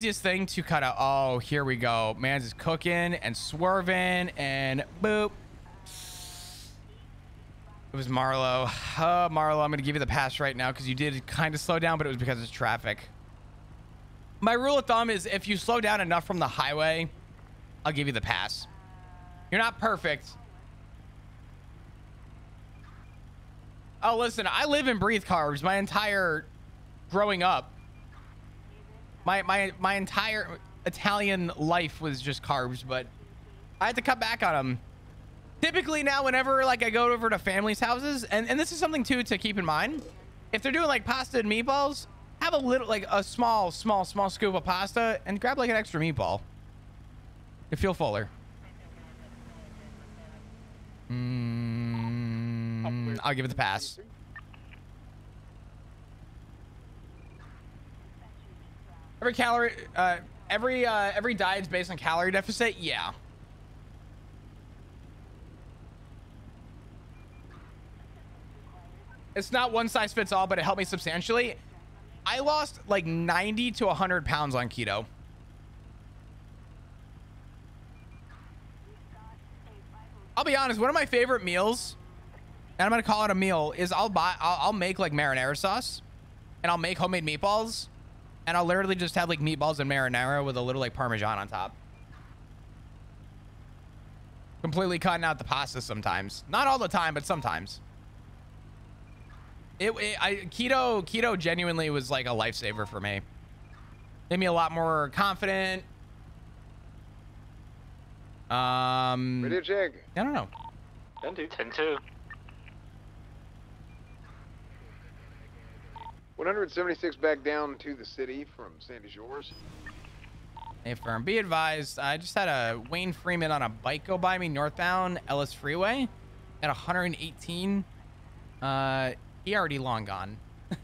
easiest thing to cut out. Oh, here we go. Man's is cooking and swerving and boop. It was Marlo. Uh, Marlo, I'm going to give you the pass right now because you did kind of slow down, but it was because it's traffic. My rule of thumb is if you slow down enough from the highway, I'll give you the pass. You're not perfect. Oh, listen, I live and breathe carbs my entire growing up. My my my entire Italian life was just carbs, but I had to cut back on them. Typically now, whenever like I go over to families' houses, and and this is something too to keep in mind, if they're doing like pasta and meatballs, have a little like a small small small scoop of pasta and grab like an extra meatball. You feel fuller. Mm, I'll give it the pass. Every calorie, uh, every uh, every diet's based on calorie deficit. Yeah. It's not one size fits all, but it helped me substantially. I lost like 90 to 100 pounds on keto. I'll be honest. One of my favorite meals, and I'm gonna call it a meal, is I'll buy, I'll, I'll make like marinara sauce, and I'll make homemade meatballs, and I'll literally just have like meatballs and marinara with a little like parmesan on top. Completely cutting out the pasta sometimes. Not all the time, but sometimes. It, it I keto keto genuinely was like a lifesaver for me. Made me a lot more confident. Um, Radio check. I don't know. 10 2. 10 2. 176 back down to the city from Sandy Shores. Hey, firm. Be advised, I just had a Wayne Freeman on a bike go by me northbound Ellis Freeway at 118. Uh, he already long gone.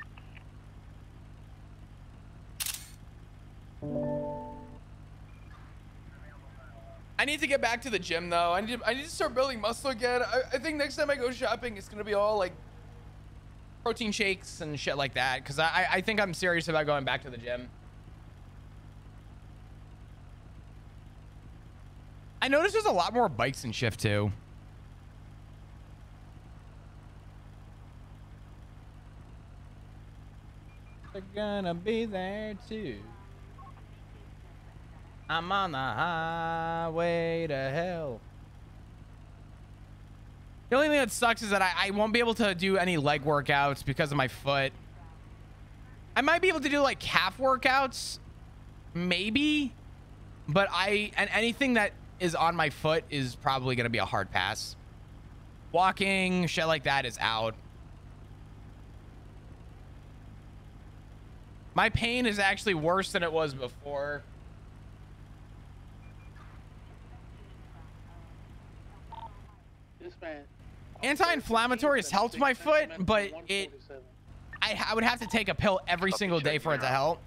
I need to get back to the gym though. I need to, I need to start building muscle again. I, I think next time I go shopping, it's gonna be all like protein shakes and shit like that. Cause I I think I'm serious about going back to the gym. I noticed there's a lot more bikes in shift too. They're gonna be there too. I'm on the highway to hell. The only thing that sucks is that I, I won't be able to do any leg workouts because of my foot. I might be able to do like calf workouts, maybe, but I and anything that is on my foot is probably gonna be a hard pass. Walking, shit like that is out. My pain is actually worse than it was before. This man. Anti-inflammatories helped my foot, but it I, I would have to take a pill every single day for it to help.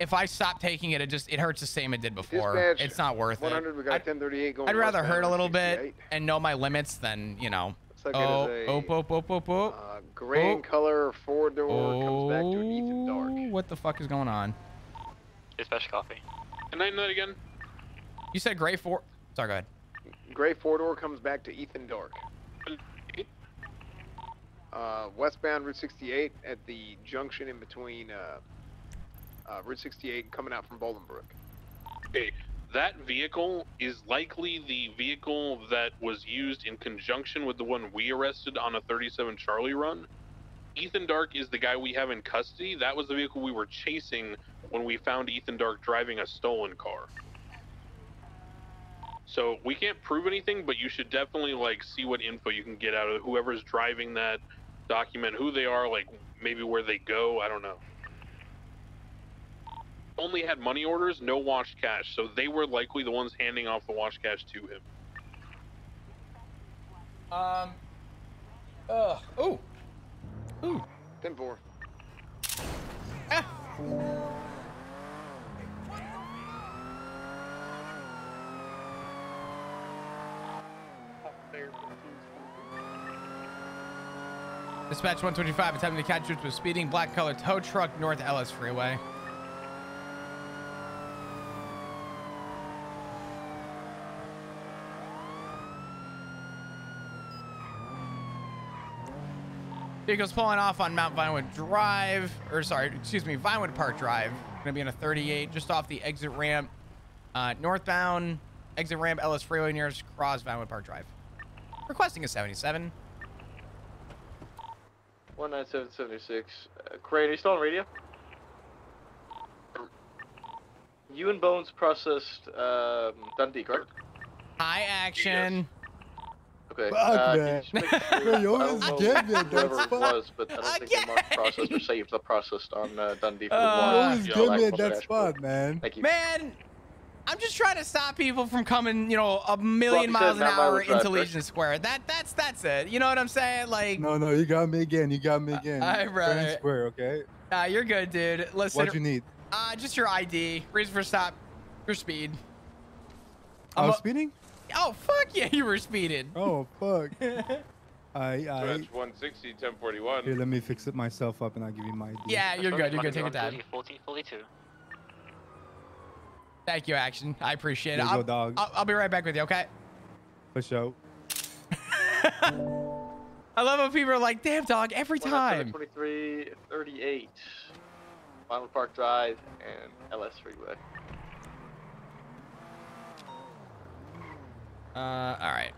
If I stop taking it, it just it hurts the same it did before. Dispatch, it's not worth 100, we it. got I'd, 1038 going I'd rather hurt a little bit and know my limits than you know. Like oh, a oh, oh, oh, oh, oh, uh, gray oh. color four door comes back to an Ethan Dark. Oh, What the fuck is going on? Dispatch coffee. Can I know that again? You said gray four. Sorry, go ahead. Gray four door comes back to Ethan Dark. Uh, westbound Route 68 at the junction in between uh, uh, Route 68 coming out from Bolingbroke. Okay, that vehicle is likely the vehicle that was used in conjunction with the one we arrested on a 37 Charlie run. Ethan Dark is the guy we have in custody. That was the vehicle we were chasing when we found Ethan Dark driving a stolen car. So we can't prove anything, but you should definitely like see what info you can get out of whoever's driving that, document who they are, like maybe where they go. I don't know. Only had money orders, no washed cash, so they were likely the ones handing off the washed cash to him. Um. Uh. Oh. Ooh. 10 4. Ah. Dispatch 125 attempting to catch troops with speeding black color tow truck north Ellis Freeway. Vehicle's pulling off on Mount Vinewood Drive, or sorry, excuse me, Vinewood Park Drive. Gonna be in a 38 just off the exit ramp, uh, northbound exit ramp Ellis Freeway nearest Cross Vinewood Park Drive. Requesting a 77. 19776. Uh, Crane, are you still on radio? You and Bones processed um, Dundee, correct? High action. Okay. Fuck, uh, can you man. just make Man, sure- you I always don't know get me at that whoever it was, but I don't think they marked processed or saved the processed on uh, Dundee for Uh, the You one. always Yeah, get me at on the that dashboard. spot, man. Thank you. Man, I'm just trying to stop people from coming, you know, a million Well, miles an hour into? Legion Square. That that's that's it. You know what I'm saying? Like, No, no, you got me again. You got me again. Alright, Fair and brother. Square, okay? nah, you're good, dude. Listen, What you need? uh, just your ID, reason for stop, your speed. I I'm was speeding? Oh fuck yeah, you were speeding. Oh, fuck. I, I. 160, 1041. Here, let me fix it myself up and I'll give you my ID. yeah, you're good. You're good. Take your time. 1442. Thank you, action. I appreciate it. You I'll, go, dog. I'll, I'll be right back with you. Okay. For sure. I love when people are like, "Damn, dog!" Every time. 23, 38. Final Park Drive and LS Freeway. Uh, all right.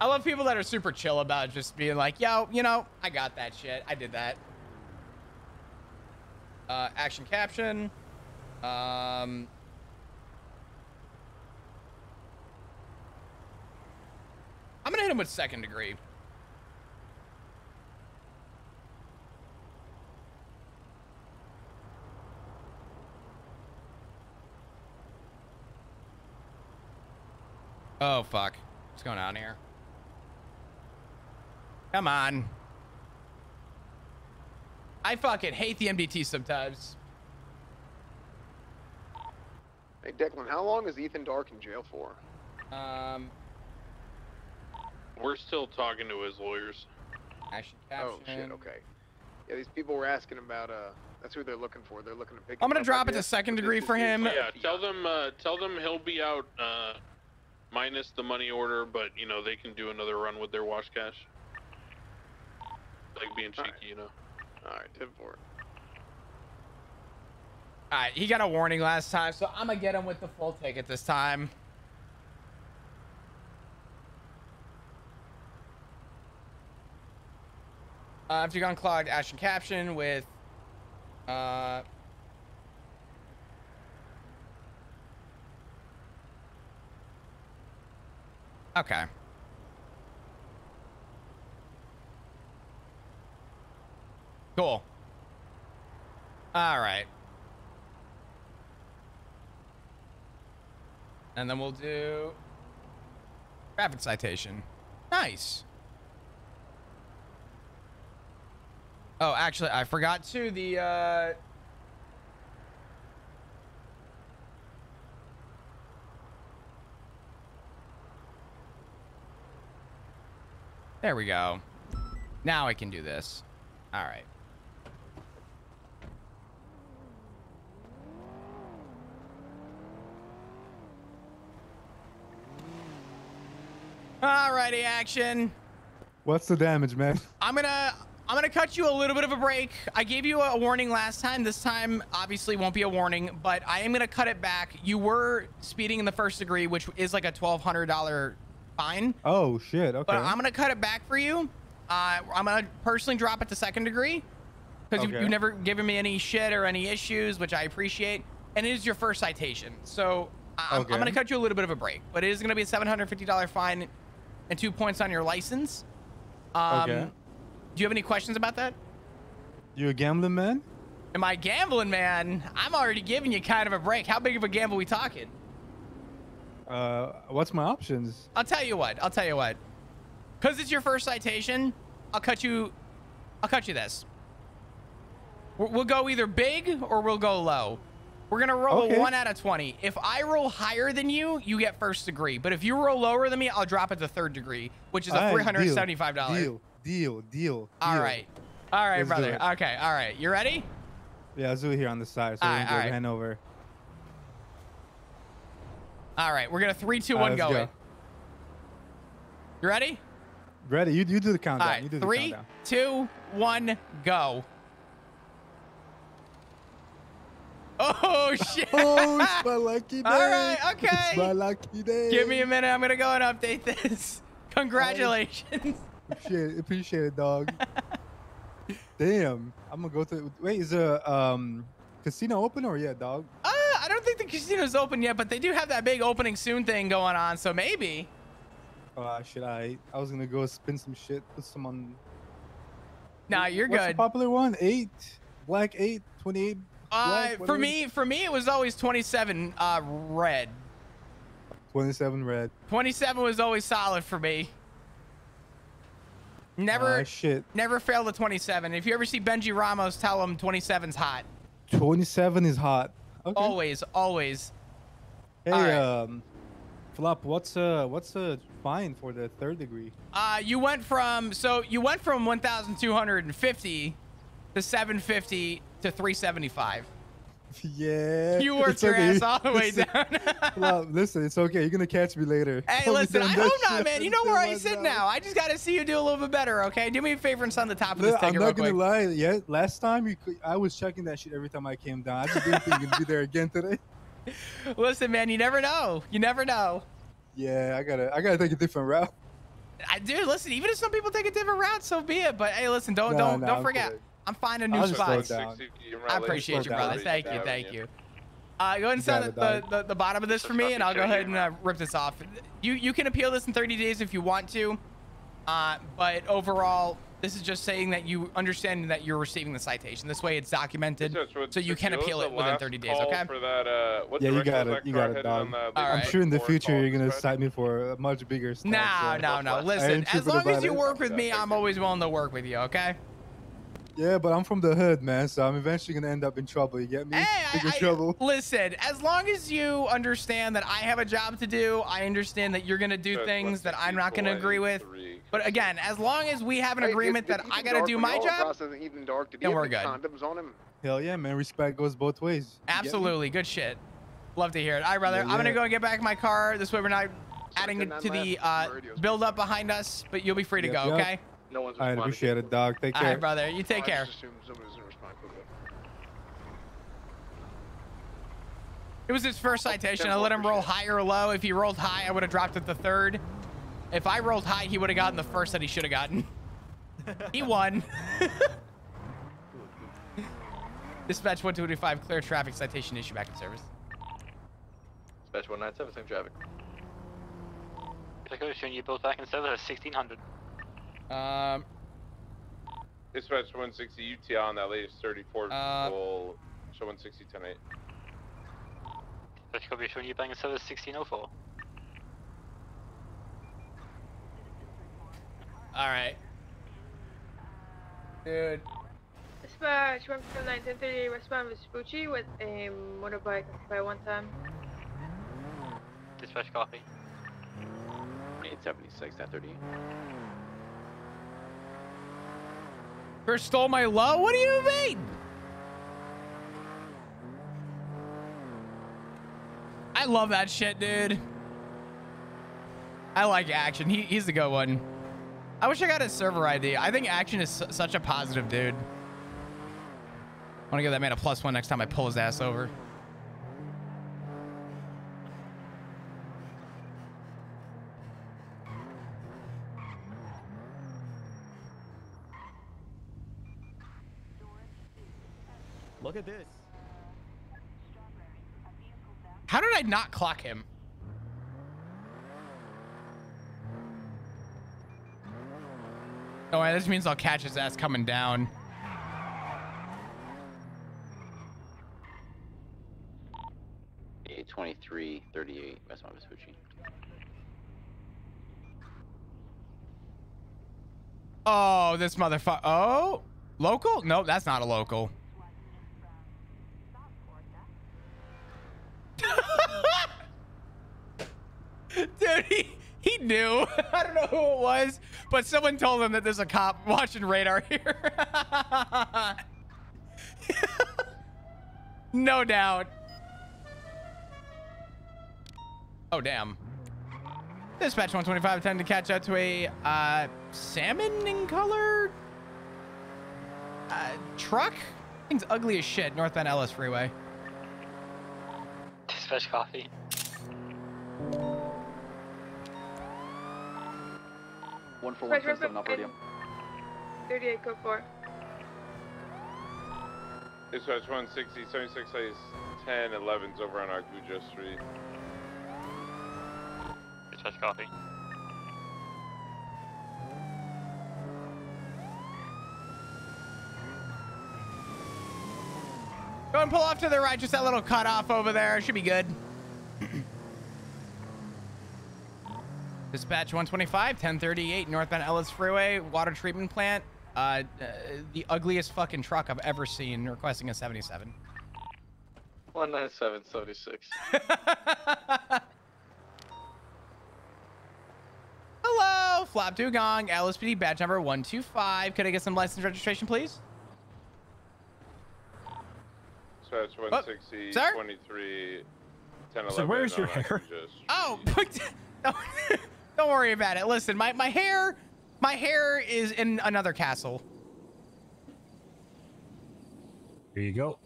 I love people that are super chill about just being like, yo, you know, I got that shit. I did that. Uh, action caption. Um. I'm gonna hit him with second degree. Oh fuck. What's going on here? Come on. I fucking hate the MDT sometimes. Hey, Declan, how long is Ethan Dark in jail for? Um, We're still talking to his lawyers. action caption. Oh shit. Okay. Yeah, these people were asking about. Uh, that's who they're looking for. They're looking to pick. I'm gonna up, drop it to second degree for him. Yeah, tell them. Uh, tell them he'll be out uh, minus the money order, but you know they can do another run with their wash cash. Like being cheeky, Alright. you know. All right, ten four. All right, he got a warning last time, so I'm gonna get him with the full ticket this time. Uh, after gone clogged action caption with uh Okay. Cool. All right. And then we'll do traffic citation. Nice. Oh, actually, I forgot to the uh There we go. Now I can do this. All right. Alrighty, action. What's the damage, man? I'm gonna I'm gonna cut you a little bit of a break. I gave you a warning last time. This time obviously won't be a warning, but I am gonna cut it back. You were speeding in the first degree, which is like a twelve hundred dollar fine. Oh, shit. Okay. But I'm gonna cut it back for you. Uh, I'm gonna personally drop it to second degree because you, Okay. you've never given me any shit or any issues, which I appreciate. And it is your first citation, so I'm, Okay. I'm gonna cut you a little bit of a break. But it is gonna be a $750 fine and two points on your license. Um, Okay. Do you have any questions about that? You a gambling man? Am I gambling, man? I'm already giving you kind of a break. How big of a gamble we talking? Uh, what's my options? I'll tell you what. I'll tell you what. Cause it's your first citation, I'll cut you. I'll cut you this. We'll we'll go either big or we'll go low. We're gonna roll Okay. a one out of twenty. If I roll higher than you, you get first degree. But if you roll lower than me, I'll drop it to third degree, which is a Alright, three hundred seventy-five deal, dollars. Deal, deal, deal. Deal. All right. All right, Let's brother. Okay, all right. You ready? Yeah, I'll do it here on the side so we Alright, can go alright. hand over. All right. We're gonna three, two, one, let's go. go. You ready? Ready? You, you do the countdown. right, you do the three, two, one, go. Oh shit! Oh, it's my lucky day. All right, It's my okay. lucky day. Give me a minute. I'm gonna go and update this. Congratulations. Appreciate it, appreciate it, dog. Damn. I'm gonna go to. Wait, is the um casino open or yeah, dog? Uh, I don't think the casino's open yet, but they do have that big opening soon thing going on, so maybe. Oh shit, I I was gonna go spin some shit, put some on. Nah, you're What's the good. popular one? Eight, black eight, 28. Uh, for me, for me, it was always 27 uh, red. 27 red. 27 was always solid for me. Never, Ah, shit. never failed the 27. If you ever see Benji Ramos, tell him 27's hot. 27 is hot. Okay. Always, always. Hey, right. um, Flop, what's uh, what's uh, fine for the third degree? Uh, you went from so you went from 1,250 to 750 to 375. yeah. You worked your okay. ass all the way Listen, down. Flop, listen, it's okay. You're gonna catch me later. Hey, listen, I hope not, man. You know where I sit now. I just gotta see you do a little bit better, okay? Do me a favor and sign the top of this Look, I'm not gonna quick. lie. Yeah, last time you, I was checking that shit every time I came down. I just didn't think you'd be there again today. Listen, man, you never know. You never know. Yeah, I gotta, I gotta take a different route. I do. Listen, even if some people take a different route, so be it. But hey, listen, don't Nah, don't nah, don't I'm forget. kidding. I'm finding new I'll just slow spots. down. 60, you're I appreciate you, brother. Thank you, thank you. Uh, go ahead and sign the, the, the, the bottom of this for me, and I'll go ahead and uh, rip this off. You you can appeal this in 30 days if you want to, uh, but overall, this is just saying that you understand that you're receiving the citation. This way, it's documented, Research with so you can appeal it within 30 days. Okay? For that, uh, what Yeah, you got it, you got it, dog. on the right. I'm sure in the future you're gonna cite me for a much bigger stuff. No, so- no, no. Listen, as long as you work with me, I'm always willing to work with you. Okay? Yeah, but I'm from the hood, man, so I'm eventually gonna end up in trouble. You get me? Hey, Bigger I, I- trouble. listen. As long as you understand that I have a job to do, I understand that you're gonna do So things that I'm not gonna agree with. 23. But again, as long as we have an Hey, agreement is- is that I gotta do my job, Processing Ethan Dark. Did he then have we're good. condoms on him? Hell yeah, man. Respect goes both ways. You absolutely good shit. Love to hear it. All right, brother. Yeah, I'm gonna go and get back in my car. This way we're not adding it to the uh, build up behind us. But you'll be free to Yep, go. yep. Okay? No one's I appreciate it, dog. Take All care. right, brother. You take Oh, I care. just assumed somebody was gonna respond quickly. It was his first oh, citation. I let him roll high or low. If he rolled high, I would have dropped it the third. If I rolled high, he would have gotten the first that he should have gotten. he won. Dispatch 125, clear traffic citation issue back in service. Dispatch 197, same traffic. Dakota showing you both back in service at 1600. Um, Dispatch 160 UTI on that latest 34 Uh, will show 160 10 8. Dakota showing you back in service 1604. all right. Dude. Dispatch 159 westbound Vespucci with a motorbike by one time. Dispatch copy. 876, 1038. Stole my low? What do you mean? I love that shit, dude. I like Action. He, he's the good one. I wish I got his server ID. I think Action is su- such a positive dude. I want to give that man a plus one next time I pull his ass over. At this. How did I not clock him? Oh, this means I'll catch his ass coming down. Eight twenty-three thirty-eight, westbound Vespucci. Oh, this motherfucker. Oh, local? Nope, that's not a local. Dude, he, he knew. I don't know who it was, but someone told him that there's a cop watching radar here. no doubt. Oh, damn. Dispatch 125 attempting to catch up to a uh, salmon in color uh, truck. Thing's ugly as shit. Northbound Ellis Freeway. Dispatch coffee. One four one seven seven up radio. 38 code 4. Dispatch 160, 76 ice 10, 11's over on Aguja Street. Dispatch coffee. Go and pull off to the right. Just that little cutoff over there. Should be good. Dispatch 125, 1038, northbound Ellis Freeway, water treatment plant. Uh, uh, the ugliest fucking truck I've ever seen requesting a 77. One nine seven seventy six. Hello, Flop Dugong, LSPD badge number 125. Could I get some license registration, please? Dispatch 160, sir? 23, 10, 11. So where's your on hair? Aguja Street. Oh, don't, worry about it. Listen, my, my hair, my hair is in another castle. Here you go.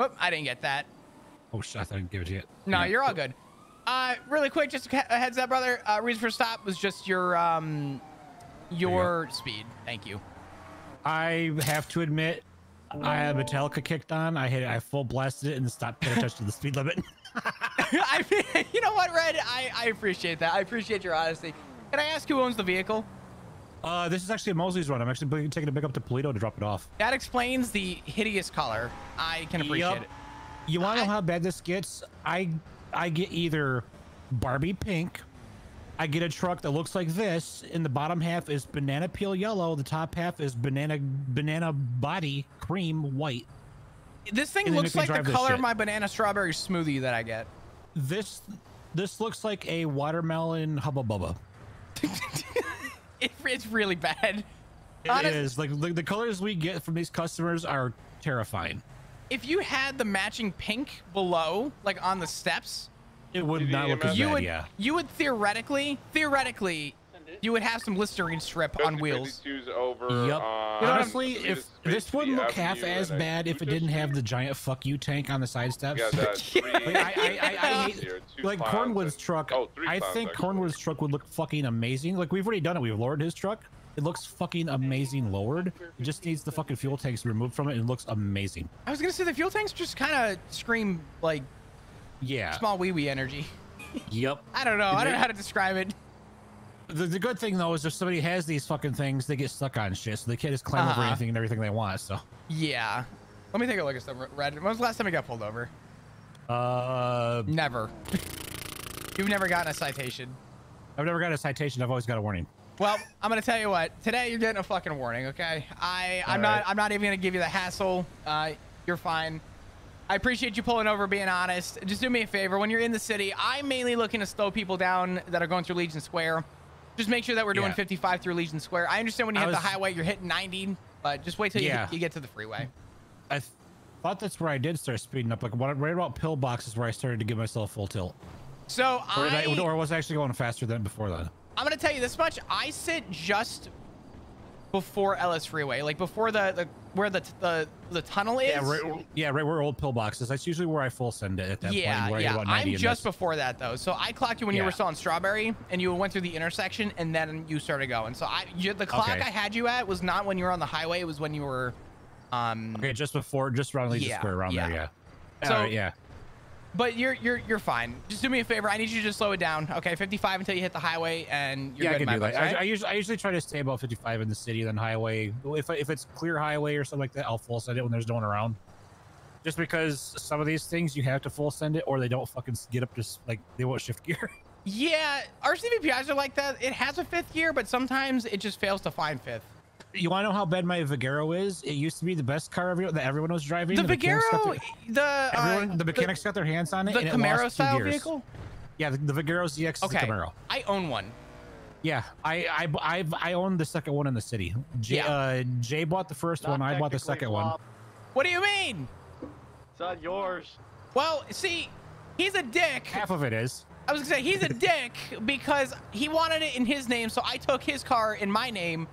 Oh, I didn't get that. Oh shit! I didn't give it to you. No, Yeah. you're all good. Uh, really quick, just a heads up, brother. Uh, reason for stop was just your um, your speed. Thank you. I have to admit, I had Metallica kicked on. I hit, I full blasted it and stopped paying attention to the speed limit. I mean, you know what, Red? I I appreciate that. I appreciate your honesty. Can I ask who owns the vehicle? Uh, this is actually a Mosley's run. I'm actually taking it back up to Paleto to drop it off. That explains the hideous color. I can appreciate Yup. it. You want to know how bad this gets? I I get either Barbie pink, I get a truck that looks like this, and the bottom half is banana peel yellow, the top half is banana banana body cream white. This thing looks like the color of my banana strawberry smoothie that I get. This this looks like a watermelon hubba bubba. It, it's really bad. It Honest- is like the, the colors we get from these customers are terrifying. If you had the matching pink below, like on the steps, It would not look as you bad, would yeah. you would theoretically theoretically you would have some Listerine strip on wheels. over Yep. on Honestly, if this wouldn't look Avenue half as bad if it didn't have the giant "fuck you" tank on the side steps. You got, uh, three Like, I, hate, Cornwood's and- truck. Oh, three I think. Cornwood's truck would look fucking amazing. Like we've already done it. We've lowered his truck. It looks fucking amazing lowered. It just needs the fucking fuel tanks removed from it. and It looks amazing. I was gonna say the fuel tanks just kind of scream like Yeah. small wee wee energy. Yep. I don't know. I don't know how to describe it. The, the good thing though is if somebody has these fucking things, they get stuck on shit, so they can't just climb over Uh-huh. anything and everything they want. So, Yeah. Let me take a look at some red. When was the last time you got pulled over? uh, Never. You've never gotten a citation. I've never got a citation. I've always got a warning. Well, I'm gonna tell you what. Today you're getting a fucking warning, okay? I I'm All not right. I'm not even gonna give you the hassle. Uh, you're fine. I appreciate you pulling over, being honest. Just do me a favor. When you're in the city, I'm mainly looking to slow people down that are going through Legion Square. Just make sure that we're doing Yeah. 55 through Legion Square. I understand when you I hit the highway, you're hitting 90, but just wait till you, Yeah. you get to the freeway. I th- thought that's where I did start speeding up. Like what- right about pillbox is where I started to give myself full tilt. So Or, I, I, or was I actually going faster than before then? I'm gonna tell you this much. I sit just before Ellis Freeway, like before the, the where the the the tunnel is. Yeah, right. Yeah, right where old pillbox is. That's usually where I full send it at that yeah, point. Yeah. 90 I'm just before that though. So I clocked you when you were still on Strawberry, and you went through the intersection, and then you started going. So I, you, the clock Okay. I had you at was not when you were on the highway. It was when you were, um. Okay, just before, just around Legion Yeah, Square, around there. yeah. Yeah. So- right, yeah. But you're you're you're fine. Just do me a favor. I need you to just slow it down. Okay, 55 until you hit the highway, and you're yeah, I can do that. books, I. I usually I usually try to stay about 55 in the city, then highway. If if it's clear highway or something like that, I'll full send it when there's no one around. Just because some of these things you have to full send it, or they don't fucking get up Just like they won't shift gear. Yeah, our CVPIs are like that. It has a fifth gear, but sometimes it just fails to find fifth. You want to know how bad my Vigero is? It used to be the best car every, that everyone was driving. The mechanics Vigero, their- the uh, everyone, the mechanics got their hands on it. the and it Camaro lost two style gears. vehicle. Yeah, the, the Vigero ZX is Okay, the Camaro. I own one. Yeah, I I I've, I own the second one in the city. Jay, Yeah. uh, Jay bought the first one. I bought the second one. What do you mean? It's not yours. Well, see, he's a dick. Half of it is. I was gonna say he's a dick because he wanted it in his name, so I took his car in my name.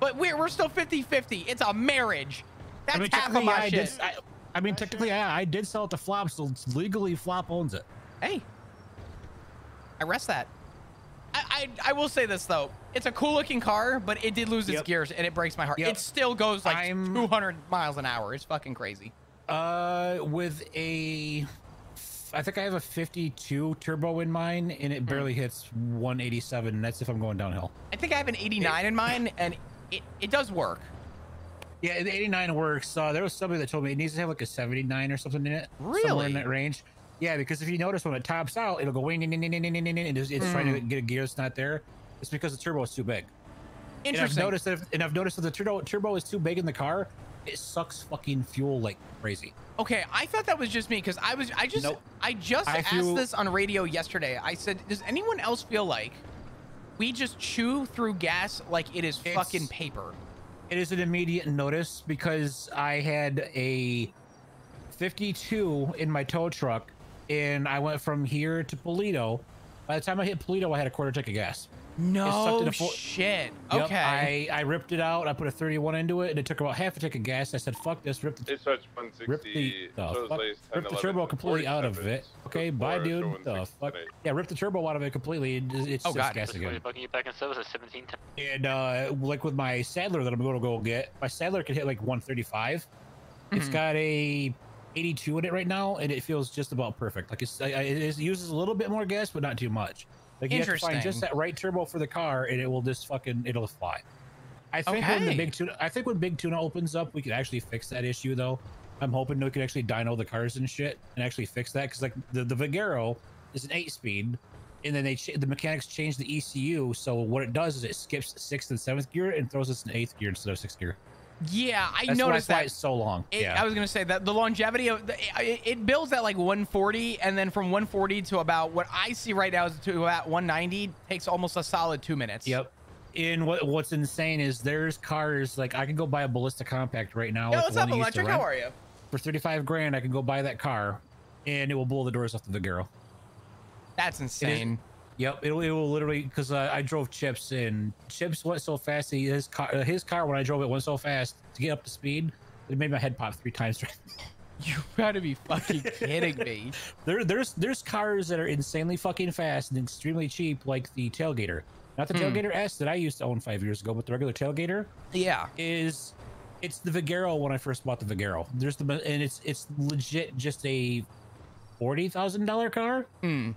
But we're we're still 50-50. It's a marriage. That's I mean, half of my I shit. did. I, I mean, technically, I, I did sell it to Flop, so it's legally Flop owns it. Hey, I rest that. I, I I will say this though, it's a cool looking car, but it did lose its Yep. gears and it breaks my heart. Yep. It still goes like I'm- 200 miles an hour. It's fucking crazy. Uh, with a, I think I have a 52 turbo in mine, and Hmm. it barely hits 187. And that's if I'm going downhill. I think I have an 89 in mine, and it it does work. Yeah, the 89 works. Uh, there was somebody that told me it needs to have like a 79 or something in it. Really? Somewhere in that range. Yeah, because if you notice when it tops out, it'll go wing, and it's, it's trying Hmm. to get a gear that's not there. It's because the turbo is too big. Interesting. And I've noticed that, if, and I've noticed that the turbo turbo is too big in the car. It sucks fucking fuel like crazy. Okay, I thought that was just me because I was I just Nope. I just I asked feel- this on radio yesterday. I said, does anyone else feel like we just chew through gas like it is It's- fucking paper? It is an immediate notice because I had a 52 in my tow truck, and I went from here to Paleto. By the time I hit Paleto, I had a quarter tank of gas. No in a shit. Yep, Okay. I, I ripped it out. I put a 31 into it, and it took about half a tank of gas. I said, "Fuck this!" Ripped the They switched rip the, 160. the shows fuck, lays rip the turbo completely out of it. Okay, bye, dude. The fuck? Yeah, rip the turbo out of it completely. and It's Oh, just God. gas again. you're you back in service at 17 10. And uh, like with my Sadler that I'm going to go get, my Sadler can hit like 135. It's Mhm. got a 82 in it right now, and it feels just about perfect. Like it's, I- I- it is, uses a little bit more gas, but not too much. Like you have to find just that right turbo for the car, and it will just fucking it'll fly. I think when the big tuna, I think when big tuna opens up, we could actually fix that issue though. I'm hoping we could actually dyno the cars and shit and actually fix that because like the the Vigero is an eight speed, and then they ch- the mechanics changed the ECU. So what it does is it skips sixth and seventh gear and throws us in eighth gear instead of sixth gear. Yeah, I That's noticed why that. it's so long. It, yeah. I was gonna say that the longevity of the, it, it builds at like 140, and then from 140 to about what I see right now is to about 190 takes almost a solid two minutes. Yep. And what what's insane is there's cars like I can go buy a Blista Compact right now. Yo, like what's up, I used to Electric? How are you? For 35 grand, I can go buy that car, and it will blow the doors off the Vigero. That's insane. Yep, it will, it will literally because uh, I drove Chips and Chips went so fast. He, his car, uh, his car when I drove it went so fast to get up to speed. It made my head pop three times. You gotta be fucking kidding me. there, there's there's cars that are insanely fucking fast and extremely cheap, like the Tailgater. Not the Hmm. Tailgater S that I used to own five years ago, but the regular Tailgater Yeah. is it's the Vigero when I first bought the Vigero. There's the and it's it's legit just a forty thousand dollar car. Hmm.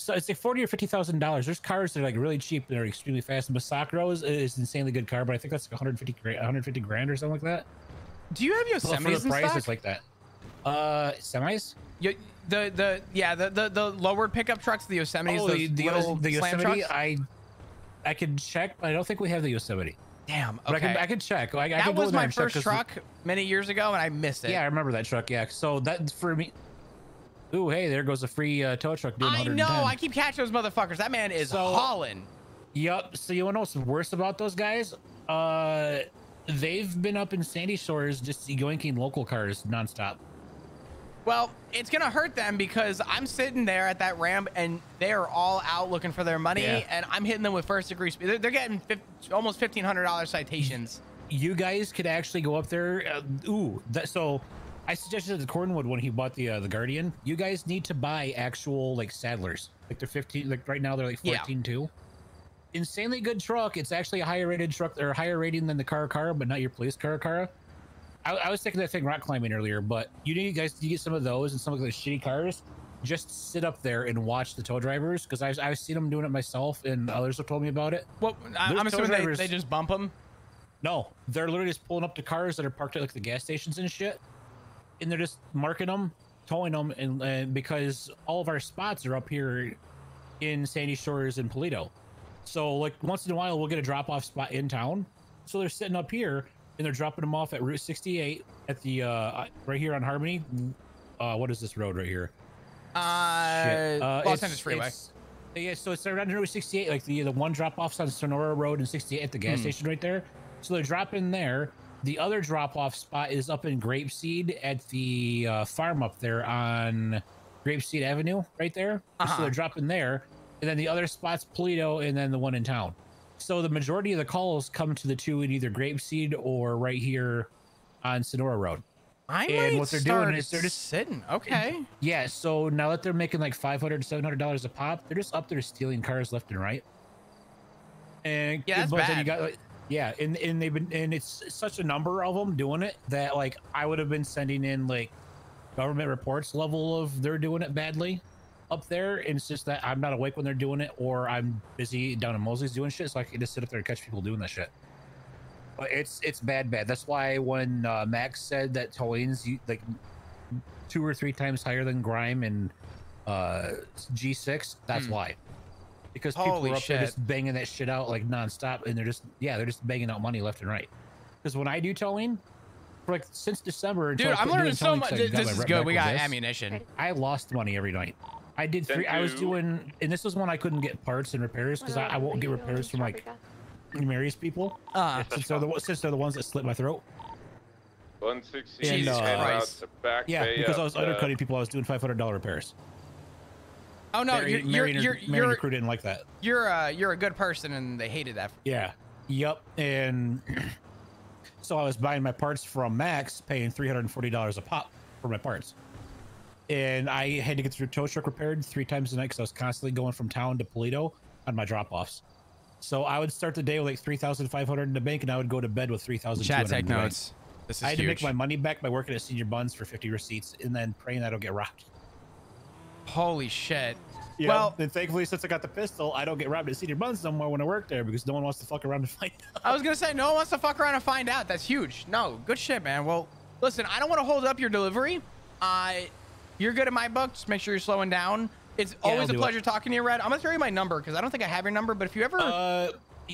So it's like forty or fifty thousand dollars. There's cars that are like really cheap and are extremely fast. The Massacro is, is an insanely good car, but I think that's like 150 grand, 150 grand or something like that. Do you have But for Yosemite's the in price, it's like that. Uh, semis. Yo- the the yeah the, the the lowered pickup trucks, the Yosemites, oh, those the, the, little the slam Yosemite. trucks? I I could check, but I don't think we have the Yosemite. Damn. But Okay. I can I can check. I, I that can was my first check first 'cause the- truck many years ago, and I missed it. Yeah, I remember that truck. Yeah. So that for me. Ooh, hey, there goes a free uh, tow truck doing I 110. know. I keep catching those motherfuckers. That man is So- hauling. Yep. So you want to know what's worse about those guys? Uh, they've been up in Sandy Shores just yoinking local cars nonstop. Well, it's gonna hurt them because I'm sitting there at that ramp and they're all out looking for their money, Yeah. and I'm hitting them with first degree speed. They're, they're getting fif- almost fifteen hundred dollars citations. You guys could actually go up there. Uh, ooh, that so. I suggested to Cornwood when he bought the uh, the Guardian. You guys need to buy actual like Sadlers. Like they're 15. Like right now they're like Yeah. 14 too. Insanely good truck. It's actually a higher rated truck or higher rating than the car car, but not your police car car. I, I was thinking that thing rock climbing earlier, but you need guys to get some of those and some of those shitty cars. Just sit up there and watch the tow drivers because I've, I've seen them doing it myself and others have told me about it. Well, I, I'm tow assuming they, drivers- they just bump them. No, they're literally just pulling up to cars that are parked at like the gas stations and shit, and they're just marking them, towing them, and, and because all of our spots are up here in Sandy Shores and Paleto, so like once in a while we'll get a drop off spot in town, so they're sitting up here and they're dropping them off at Route 68 at the uh right here on Harmony. Uh, what is this road right here? Uh, Shit. Uh, Los Angeles Freeway. it's- Yeah, so it's around Route 68, like the the one drop offs on Senora Road and 68 at the gas Hmm. station right there. So they're dropping there. The other drop off spot is up in Grapeseed at the uh, farm up there on Grapeseed Avenue right there. Uh-huh. So they're dropping there, and then the other spots Paleto, and then the one in town. So the majority of the calls come to the two in either Grapeseed or right here on Senora Road. I And what they're doing is they're just- sitting. Okay. Yeah, so now that they're making like 500 700 dollars a pop, they're just up there stealing cars left and right. And Yeah, that's but then you bad. got like, yeah, and and they've been and it's such a number of them doing it that like I would have been sending in like government reports level of they're doing it badly up there, and it's just that I'm not awake when they're doing it, or I'm busy down in Mosley's doing shit, so I can just sit up there and catch people doing that shit. But it's it's bad, bad. That's why when uh, Max said that towing's like two or three times higher than Grime and uh, G6, that's Hmm. why. Because people are up there just banging that shit out like nonstop, and they're just yeah, they're just banging out money left and right. Because when I do towing, for like since December, Dude, I I'm learning so much. much. 'cause I got This is good. We with got this, ammunition. I lost money every night. I did three. I was doing, and this was when I couldn't get parts and repairs because I, I won't get repairs from like Mary's people Uh, since they're the since they're the ones that slit my throat. 160 And, Jesus uh, head out Christ. back Yeah, bay because I was to- undercutting people. I was doing five hundred dollar repairs. Oh no, Mary, you're you're Mary, you're Mary you're, didn't like that. you're uh you're a good person, and they hated that. Yeah. Yep. And so I was buying my parts from Max, paying three hundred and forty dollars a pop for my parts. And I had to get the tow truck repaired three times a night because I was constantly going from town to Paleto on my drop offs. So I would start the day with like three thousand five hundred in the bank, and I would go to bed with three thousand. Chat, take notes. This is I had to make my money back by working at Senior Buns for fifty receipts, and then praying that I don't get robbed. Holy shit. Yeah. Well- and thankfully, since I got the pistol, I don't get robbed at Senior Buns no more when I work there because no one wants to fuck around and find out. I was gonna say no one wants to fuck around and find out. That's huge. No, good shit, man. Well, listen, I don't want to hold up your delivery. Uh, you're good in my book. Just make sure you're slowing down. It's Yeah, always I'll a do it. pleasure talking to you, Red. I'm gonna throw you my number because I don't think I have your number. But if you ever, Uh,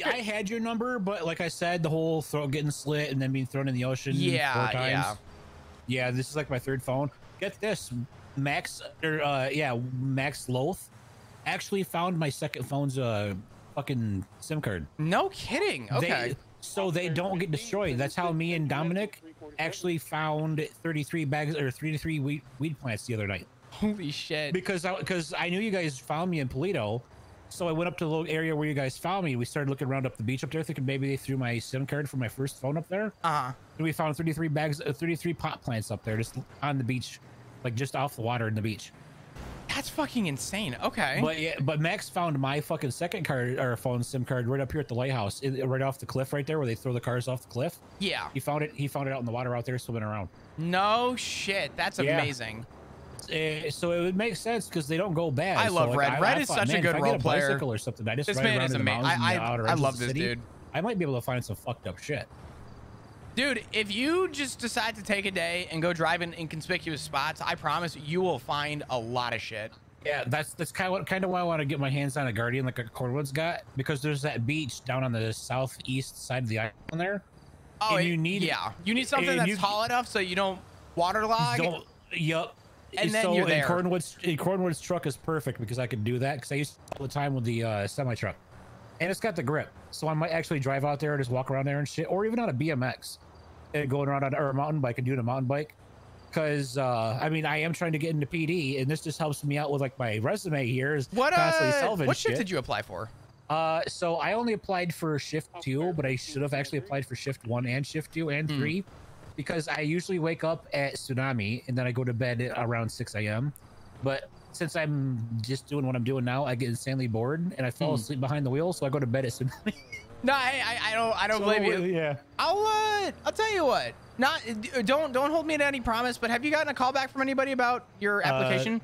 I had your number, but like I said, the whole throat getting slit and then being thrown in the ocean Yeah, four times. yeah. Yeah, this is like my third phone. Get this, Max, or uh, yeah, Max Loth actually found my second phone's uh fucking SIM card. no kidding. They- Okay. so they don't get destroyed. That's how me and Dominic actually found 33 bags or 33 weed, weed plants the other night. Holy shit. because I because I knew you guys found me in Paleto, so I went up to the little area where you guys found me. We started looking around up the beach up there, thinking maybe they threw my SIM card for my first phone up there. Uh huh. And we found 33 bags, uh, 33 pot plants up there, just on the beach, like just off the water in the beach. That's fucking insane. Okay. But yeah, but Max found my fucking second card or phone SIM card right up here at the lighthouse, right off the cliff, right there where they throw the cars off the cliff. yeah. He found it. He found it out in the water out there, swimming around. No shit. That's Yeah. amazing. Uh, so it would make sense because they don't go bad. I So, love like, Red. I- Red I is thought, such a good role player. or something. I just This man is amazing. I and the outer I, I love this city. dude. I might be able to find some fucked up shit. Dude, if you just decide to take a day and go drive in inconspicuous spots, I promise you will find a lot of shit. Yeah, that's that's kind of what kind of why I want to get my hands on a Guardian like a Cornwood's got because there's that beach down on the southeast side of the island there. Oh, And you need- yeah. You need something that's you- tall enough so you don't waterlog. Don't, yup. And then so you're there. Cornwood's, Cornwood's truck is perfect because I could do that because I used to all the time with the uh, semi truck, and it's got the grip, so I might actually drive out there and just walk around there and shit, or even on a BMX, going around on or a mountain bike and doing a mountain bike. Because uh, I mean, I am trying to get into PD, and this just helps me out with like my resume here is What constantly uh, salvage what shift shit. did you apply for? Uh, so I only applied for shift two, but I should have actually applied for shift one and shift two and Hmm. three, because I usually wake up at tsunami and then I go to bed at around six a.m. But since I'm just doing what I'm doing now, I get insanely bored and I fall Hmm. asleep behind the wheel, so I go to bed at tsunami. No, I, I, I don't I don't So, blame you. Yeah. I'll uh, I'll tell you what. Not don't don't hold me to any promise, but have you gotten a call back from anybody about your Uh, application?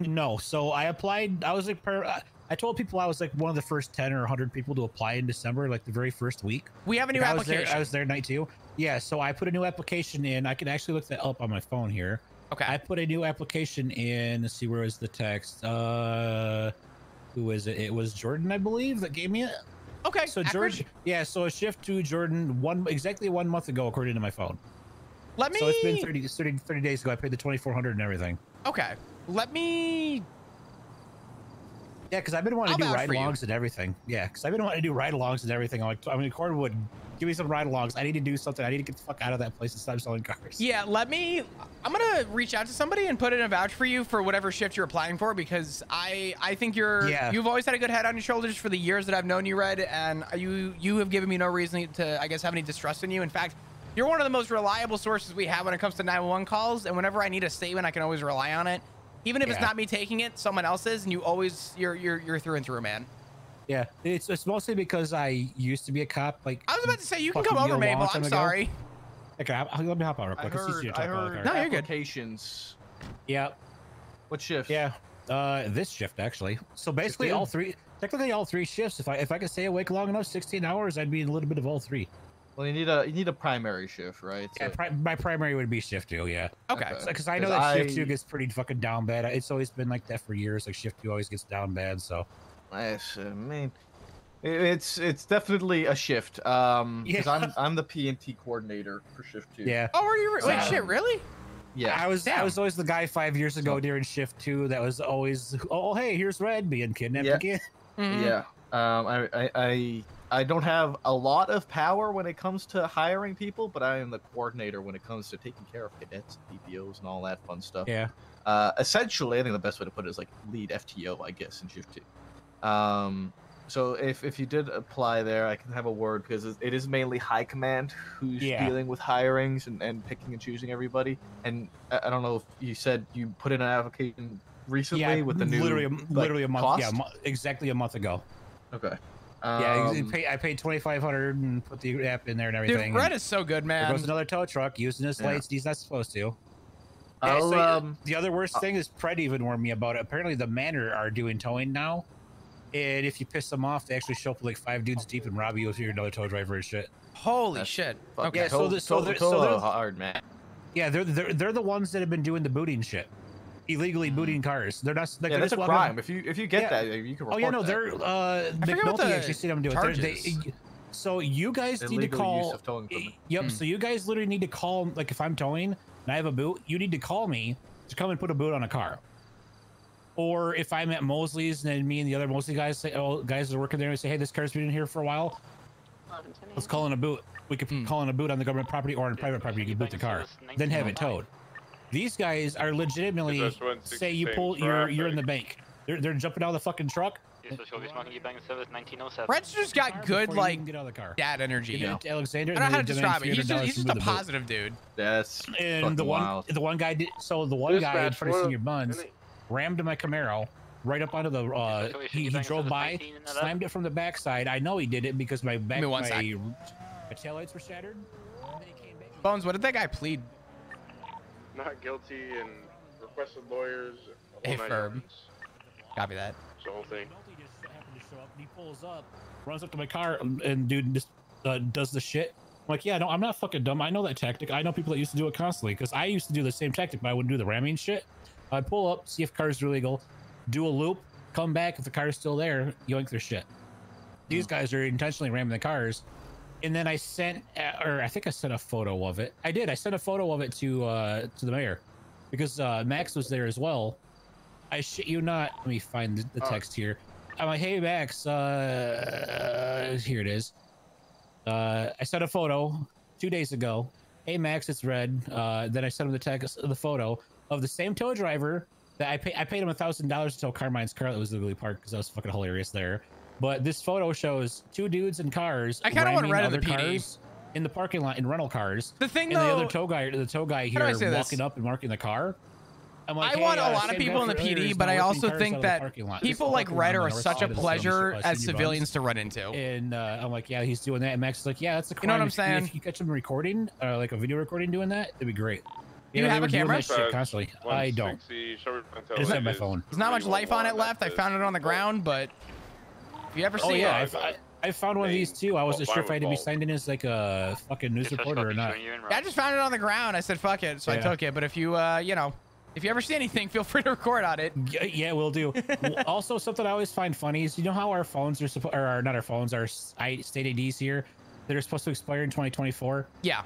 No, so I applied. I was like, per, I- told people I was like one of the first ten or 100 people to apply in December, like the very first week. we have a new Like, I was there- application. I was there night two. Yeah, so I put a new application in. I can actually look that up on my phone here. okay. I put a new application in. Let's see where is the text. Uh, who is it? It was Jordan, I believe, that gave me it. Okay. So accurate. George, yeah. So a shift to Jordan one exactly one month ago, according to my phone. let me. So it's been 30, 30, 30 days ago. I paid the twenty four hundred and everything. Okay. Let me Yeah, because I've been wanting I'll to do ride for you. alongs and everything. Yeah, because I've been wanting to do ride alongs and everything. I'm like, I mean, Cornwood, give me some ride alongs. I need to do something. I need to get the fuck out of that place and stop selling cars. Yeah, let me. I'm gonna reach out to somebody and put in a vouch for you for whatever shift you're applying for because I I think you're Yeah. you've always had a good head on your shoulders for the years that I've known you, Red, and you you have given me no reason to I guess have any distrust in you. In fact, you're one of the most reliable sources we have when it comes to 911 calls, and whenever I need a statement, I can always rely on it. Even if it's not me taking it, someone else is, and you always you're you're you're through and through, man. Yeah, it's it's mostly because I used to be a cop. Like I was about to say you can come over, a Mabel. I'm ago. sorry. Okay, I- let me hop out real quick. It's easier heard, I talk about the heard car. No, you're good. applications. Yeah, What shift? yeah. Uh, this shift actually. So basically, two? all three, technically all three shifts. If I if I could stay awake long enough, 16 hours, I'd be in a little bit of all three. Well, you need a you need a primary shift, right? Yeah, pri- my primary would be shift two. Yeah. Okay. Okay. Because I know 'Cause that shift two gets pretty fucking down bad. It's always been like that for years. Like shift two always gets down bad. So Yes, I mean, it's it's definitely a shift. Um, because Yeah. I'm I'm the P and T coordinator for shift two. yeah. Oh, are you? Re- wait, So- shit, really? yeah. I was I was always the guy five years ago So- during shift two that was always oh hey here's Red being kidnapped Yeah. again. Mhm. Yeah. Um, I, I I I don't have a lot of power when it comes to hiring people, but I am the coordinator when it comes to taking care of cadets, and PPOs, and all that fun stuff. Yeah. Uh, essentially, I think the best way to put it is like lead FTO, I guess, in shift two. Um, so if if you did apply there, I can have a word because it it is mainly high command who's Yeah. dealing with hirings and, and picking and choosing everybody. And I, I don't know if you said you put in an application recently yeah, with the new literally a, like, literally a month. cost? Yeah, mo- exactly a month ago. Okay. yeah, I Um, I paid twenty five hundred and put the app in there and everything. Dude, Red is so good, man. there goes another tow truck using his Yeah. lights. He's not supposed to. Yeah, so, um, the other worst uh, thing is Pred even warned me about it. Apparently, the Manor are doing towing now, and if you piss them off, they actually show up like five dudes deep and rob you if you're another tow driver and shit. Holy That's shit. fuck, Okay. Yeah, so tow- the- so they're- so they're- hard man. Yeah, they're they're they're the ones that have been doing the booting shit, illegally booting cars. They're not. Like, yeah, they're that's just a walking- crime. If you if you get Yeah. that, you can. Oh yeah, report no, that. they're uh, forget McNulty the actually see them do it. They're, they, so you guys need to call. use of towing. Yep. Hmm. So you guys literally need to call. Like if I'm towing and I have a boot, you need to call me to come and put a boot on a car. Or if I'm at Mosley's and then me and the other Mosley guys say, oh, guys that are working there and say, hey, this car's been in here for a while. Let's call in a boot. We could Hmm. call in a boot on the government property or on private property. You can boot the car, then have it towed. These guys are legitimately Is this one sixty say you pull, you're you're in the bank. They're, they're jumping out of the fucking truck. Yes, so Shelby Smoking Bank Service 1907. Red's just got good, before you like, get out of the car. dad energy. Give it to Alexander. I don't know how to and then demand describe it. He's just, he's just a the boot. positive dude. That's And the one, wild. the one guy did. So the one guy Dispatch, Tracy what- your buns any- rammed my Camaro right up onto the. Uh, so he, he drove by, 19 and that slammed it from the backside. I know he did it because my back, me one my, sec. my taillights were shattered. And then he came back. Bones, what did that guy plead? Not guilty and requested lawyers. the Hey, whole nine Ferb. yards. Copy that. It's the whole thing. McNulty just happened to show up. And he pulls up, runs up to my car, and, and dude just uh, does the shit. I'm like, yeah, no, I'm not fucking dumb. I know that tactic. I know people that used to do it constantly because I used to do the same tactic, but I wouldn't do the ramming shit. I'd pull up, see if cars are illegal, do a loop, come back. If the car's still there, yoink their shit. These guys are intentionally ramming the cars. And then I sent, uh, or I think I sent a photo of it. I did. I sent a photo of it to uh, to the mayor because uh, Max was there as well. I shit you not. Let me find the, the Oh. text here. I'm like, hey Max, uh, here it is. Uh, I sent a photo two days ago. Hey Max, it's red. Uh, then I sent him the text, the photo of the same tow driver that I pay, I paid him a thousand dollars to tow Carmine's car that was legally parked because that was fucking hilarious there. But this photo shows two dudes in cars. I kinda want ramming red in the PD. in the parking lot in rental cars. The thing and the though, other tow guy, the tow guy How do I here, say this? walking up and marking the car. I'm like, I hey, want a uh, lot of people in the earlier PD, but I also think of the that people like Red are such a pleasure as civilians to run into. And uh, I'm like, yeah, he's doing that. And Max is like, yeah, that's a crime. You know what I'm saying? If you catch him recording, uh, like a video recording doing that, it'd be great. Do you know, have a camera? that shit constantly. I don't. 160, Shelby I just have my phone. There's not much life on it left. I found it on the ground, but if you ever see Oh see yeah, it, I, I, I found one of these too. I wasn't sure if I had to be signed in as like a fucking news reporter or not. showing you in Yeah, I just found it on the ground. I said, fuck it. So I took it. But if you, uh, you know, if you ever see anything, feel free to record on it. Yeah, yeah, we'll do. Also, something I always find funny is you know how our phones are supposed, or our, not our phones, our state IDs here, that are supposed to expire in 2024. Yeah.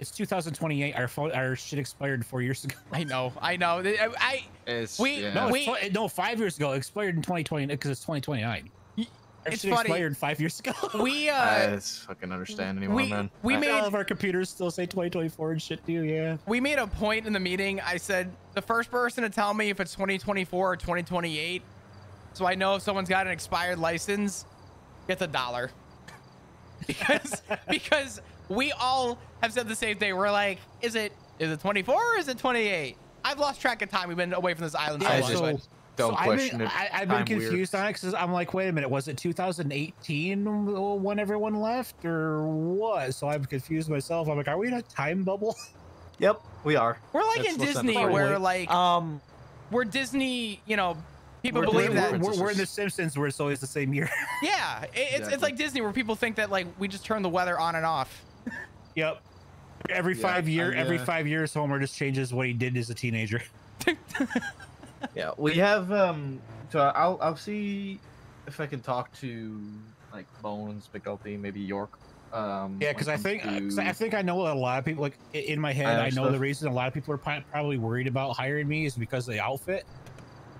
It's 2028. Our phone, our shit expired four years ago. I know, I know. I, I It's We- yeah. No, We- tw- no, five years ago. It expired in 2020 because it's 2029. Our it's shit funny. expired five years ago. we I uh just fucking understand anymore, we man. we I- made All of our computers still say 2024 and shit, too. Yeah. we made a point in the meeting. I said the first person to tell me if it's 2024 or 2028, so I know if someone's got an expired license, gets a dollar. Because because we all have said the same thing. We're like, is it is it 24 or is it 28? I've lost track of time. We've been away from this island so I long. Just, don't so question I've been, it. I, I've been Time weird. confused on it because I'm like, wait a minute, was it 2018 when everyone left or what? So I'm confused myself. I'm like, are we in a time bubble? Yep, we are. We're like That's in Disney, understandable. where like Um, we're Disney. You know, people we're, believe we're, that. we're, we're in The. Simpsons where it's always the same year. Yeah, it, it's it's like Disney where people think that like we just turn the weather on and off. yep. Every Yeah, five year, I, every uh, five years, Homer just changes what he did as a teenager. yeah, we have. Um, so I'll I'll see if I can talk to like Bones, McNulty, maybe York. Um, Yeah, because it I comes think 'cause I think I know a lot of people. Like in my head, I I know stuff. the reason a lot of people are probably worried about hiring me is because of the outfit.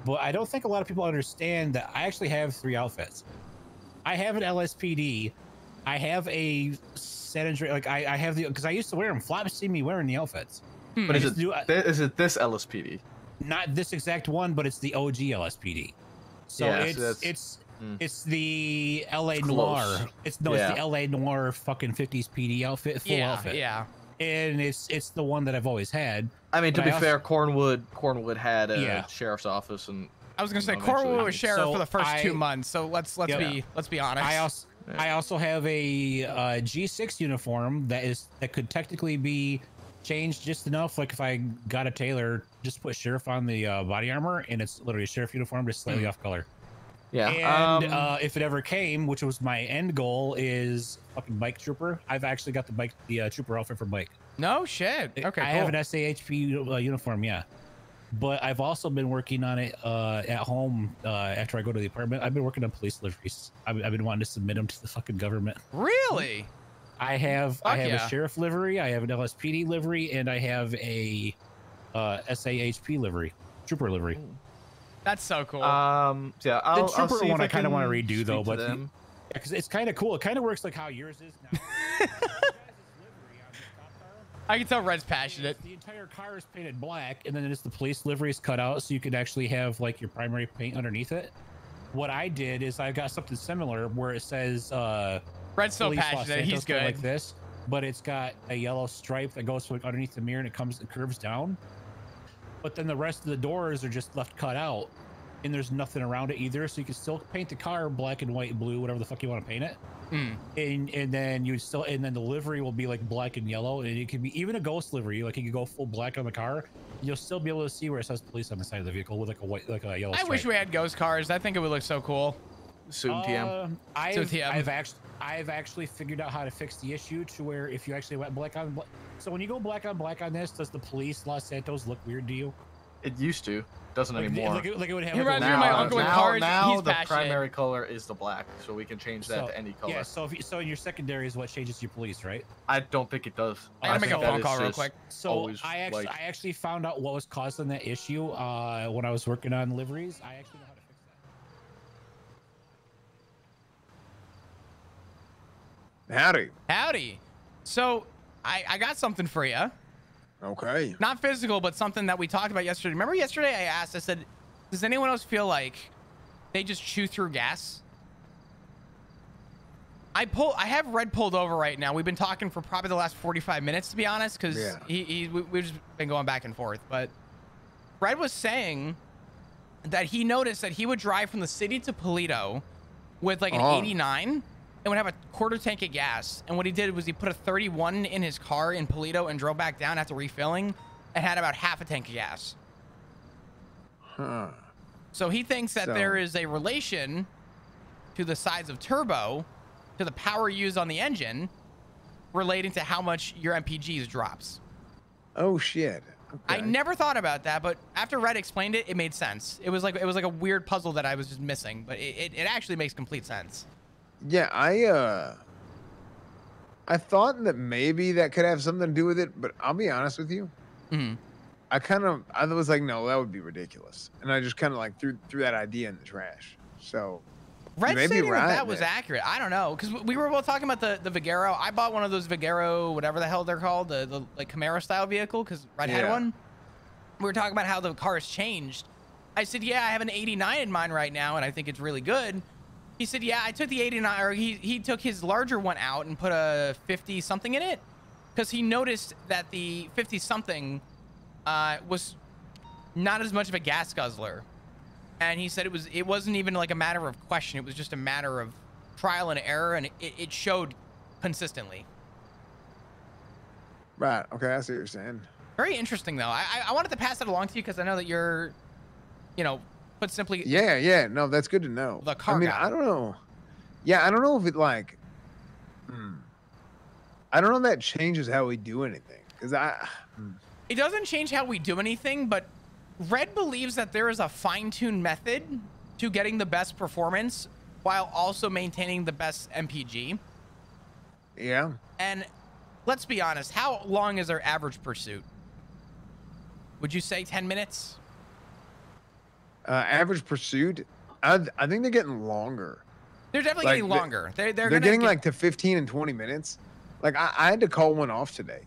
But I don't think a lot of people understand that I actually have three outfits. I have an LSPD. I have a San Andreas. Like I, I have the because I used to wear them. Flaps see me wearing the outfits. But is just it do- I- thi- is it this LSPD? not this exact one, but it's the OG LSPD. So Yeah, it's that's- it's Hmm. it's the LA It's Noire. It's no, Yeah. it's the LA Noire fucking 50s PD outfit, full yeah, outfit. yeah. And it's it's the one that I've always had. I mean, to be also- fair, Cornwood Cornwood had a Yeah. sheriff's office, and I was gonna say Cornwood eventually. Was sheriff So for the first I- two months. So let's let's Yeah. be let's be honest. I also Yeah. I also have a uh, G6 uniform that is that could technically be changed just enough. Like if I got a tailor, just put sheriff on the uh, body armor, and it's literally a sheriff uniform, just slightly off color. yeah. And um, uh, if it ever came, which was my end goal, is fucking bike trooper. I've actually got the bike, the uh, trooper outfit for bike. no shit. Okay, I cool. have an SAHP uh, uniform, yeah. But I've also been working on it uh, at home uh, after I go to the apartment. I've been working on police liveries. I've, I've been wanting to submit them to the fucking government. really? I have I have yeah. a sheriff livery, I have an LSPD livery, and I have a uh, SAHP livery, trooper livery. That's so cool. um, yeah, I'll, the I'll trooper see if one I, kind of want to redo though, but them. because it's kind of cool. It kind of works like how yours is now. I can tell Red's passionate. The entire car is painted black, and then it's the police livery is cut out, so you can actually have like your primary paint underneath it. What I did is I got something similar where it says uh, Red's so passionate. He's good. like this, but it's got a yellow stripe that goes like underneath the mirror and it comes and curves down. But then the rest of the doors are just left cut out, and there's nothing around it either. So you can still paint the car black and white, blue, whatever the fuck you want to paint it. Hmm. And and then you still and then the livery will be like black and yellow, and it could be even a ghost livery. Like you could go full black on the car. You'll still be able to see where it says police on the side of the vehicle with like a white like a yellow. I wish we had ghost cars. I think it would look so cool. Soon, TM. Uh, I've, So TM. I've actually I've actually figured out how to fix the issue to where if you actually went black on black, so when you go black on black on this, does the police Los Santos look weird to you? It used to, doesn't Like, anymore. like, it- like it would have. He like, a reminds me of my now, uncle with now, cars. now He's the passionate. primary color is the black, so we can change that so, to any color. Yeah, so if you, so in your secondary is what changes your police, right? I don't think it does. I gotta I make a phone call real quick. So I actually like- I actually found out what was causing that issue uh, when I was working on liveries. I actually know how to fix that. Howdy. Howdy. So I I got something for you. Okay. Not physical, but something that we talked about yesterday. Remember yesterday I asked. I said, does anyone else feel like they just chew through gas? I pull. I have Red pulled over right now. We've been talking for probably the last 45 minutes, to be honest, because Yeah. he, he we, we've just been going back and forth. But Red was saying that he noticed that he would drive from the city to Paleto with like an Oh. 89 and would have a quarter tank of gas. And what he did was he put a 31 in his car in Paleto and drove back down after refilling and had about half a tank of gas. Huh. So he thinks that So- there is a relation to the size of turbo, to the power used on the engine, relating to how much your MPGs drops. Oh shit. I never thought about that, but after Red explained it, it made sense. It was like it was like a weird puzzle that I was just missing, but it, it, it actually makes complete sense. Yeah, I uh I thought that maybe that could have something to do with it, but I'll be honest with you. Mhm. I kind of I was like, no, that would be ridiculous, and I just kind of like threw threw that idea in the trash. So Red you may be right that that was accurate. I don't know because we were both talking about the the Vigero. I bought one of those Vigero, whatever the hell they're called, the, the like Camaro style vehicle because Red had one. We were talking about how the car has changed. I said, yeah, I have an 89 in mine right now, and I think it's really good. He said, yeah, I took the 89, or he he took his larger one out and put a 50 something in it because he noticed that the 50 something uh, was not as much of a gas guzzler. And he said it was it wasn't even like a matter of question. It was just a matter of trial and error and it, it showed consistently. Right, okay, I see what you're saying. very interesting though. I i I wanted to pass it along to you because i know that you're you know put simply Yeah, yeah, no, that's good to know. The car I mean, guy. I don't know. Yeah, I don't know if it like. Hmm. I don't know if that changes how we do anything because I. hmm. it doesn't change how we do anything but red believes that there is a fine-tuned method to getting the best performance while also maintaining the best mpg Yeah. and let's be honest how long is our average pursuit would you say 10 minutes Uh, average pursuit, I I think they're getting longer. they're definitely Like, getting longer they're, they're, They're, gonna getting get- like to 15 and 20 minutes. Like I, I had to call one off today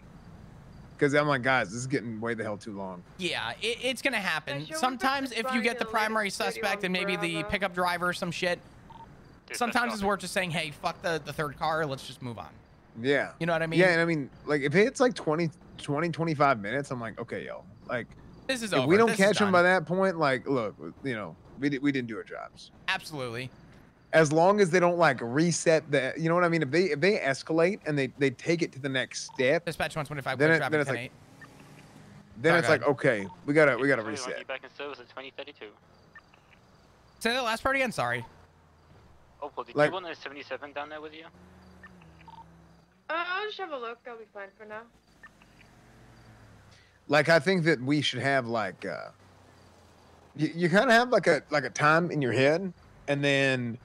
because I'm like, guys, this is getting way the hell too long. Yeah, it, it's gonna happen. sure, Sometimes if you get the primary suspect and maybe the pickup driver or some shit, Dude, sometimes it's worth just saying, hey, fuck the, the third car, let's just move on. Yeah. You know what I mean? Yeah, and I mean, like if it's like 20, 20, 25 minutes, I'm like, okay, yo, like This is if over. we don't This catch them by that point, like, look, you know, we di- we didn't do our jobs. Absolutely. As long as they don't like reset the, you know what I mean? If they if they escalate and they they take it to the next step, Dispatch 125, Then clear it- then it's like- 8. then Sorry, it's go like, okay, we gotta we gotta reset. back in service at 2032. Say that last part again, sorry. Opal, did Like- you want a 77 down there with you? Uh, I'll just have a look. I'll be fine for now. Like I think that we should have like uh you, you kind of have like a like a time in your head and then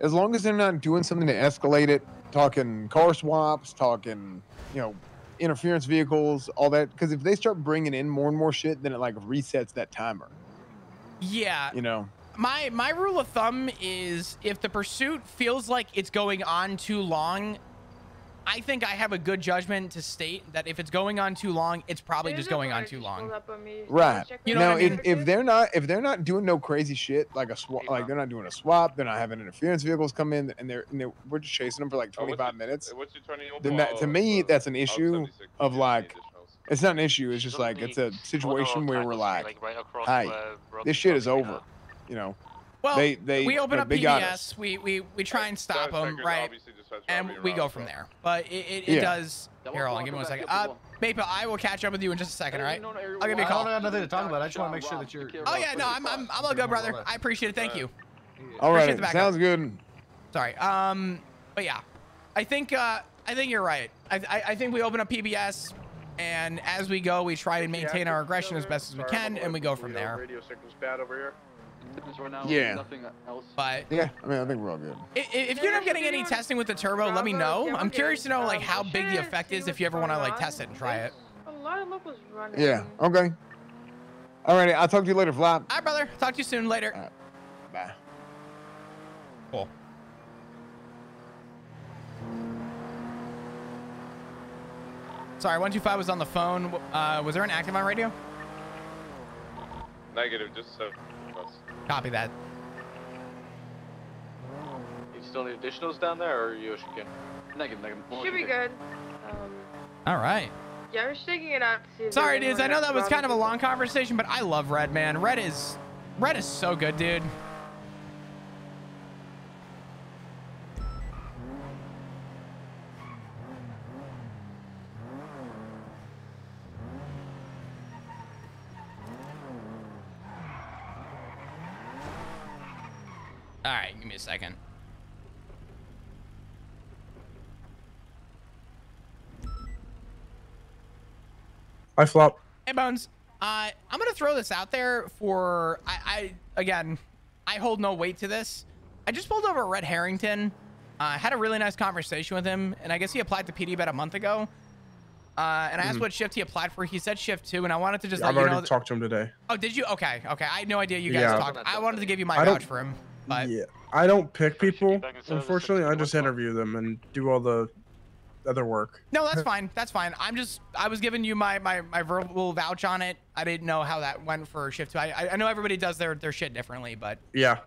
as long as they're not doing something to escalate it talking car swaps talking you know interference vehicles all that because if they start bringing in more and more shit then it like resets that timer. Yeah, you know? My my rule of thumb is if the pursuit feels like it's going on too long, I think I have a good judgment to state that if it's going on too long, it's probably There's just going on too long. on right. Check You know now I mean? if, if they're not if they're not doing no crazy shit like a swap like they're not doing a swap they're not having interference vehicles come in and they're, and they're we're just chasing them for like Oh, what's 25 your- minutes What's your 20 then that, to me that's an issue of like it's not an issue it's just like it's a situation where we're like right across hey this shit is over you know Well, They- they- we open up they got us. PBS, we, we we try and stop them, right? And we go from there. But it, it, it Yeah. does. Here, hold on, give me one second. Uh, Maple, I will catch up with you in just a second, all right? I'll give you a I call. don't got nothing to talk about. I just want to make sure that you're. Oh yeah, no, I'm I'm, I'm all good, brother. I appreciate it. Thank you. all Appreciate right the backup. sounds good Sorry. Um, but yeah, I think uh, I think you're right. I, I I think we open up PBS, and as we go, we try and maintain our aggression as best as we can, and we go from there. Radio signal's bad over here. Right now, Yeah. Nothing else. But yeah i mean i think we're all good i- i- if you're not getting any testing with the turbo, let me know. I'm curious to know like how big the effect is if you ever want to like test it and try it. A lot of locals running. yeah okay all righty i'll talk to you later flop All right, brother. Talk to you soon. Later. bye Cool. Sorry, 125 was on the phone. Uh, was there an active on radio? Negative, just so. Copy that. You still need additionals down there, or you should get? Negative, negative. Should be good. Um, All right. yeah, we're shaking it out to see Sorry, dudes. I know that was kind of a long conversation, but I love Red, man. Red is, Red is so good, dude. All right, give me a second. I flop. Hey Bones, uh, I'm gonna throw this out there for I, I again, I hold no weight to this. I just pulled over Red Harrington, Uh, I had a really nice conversation with him, and I guess he applied to PD about a month ago. Uh, and I asked Mhm. what shift he applied for. He said shift two, and I wanted to just let I've you already know. that- talked to him today. oh, did you? Okay, okay. I had no idea you guys Yeah. talked. I wanted to give you my I don't- vouch for him, but Yeah, I don't pick people. back in service at Unfortunately, I just interview them and do all the other work. no, that's fine. That's fine. I'm just I was giving you my my my verbal vouch on it. I didn't know how that went for shift two. I I- I know everybody does their their shit differently, but Yeah,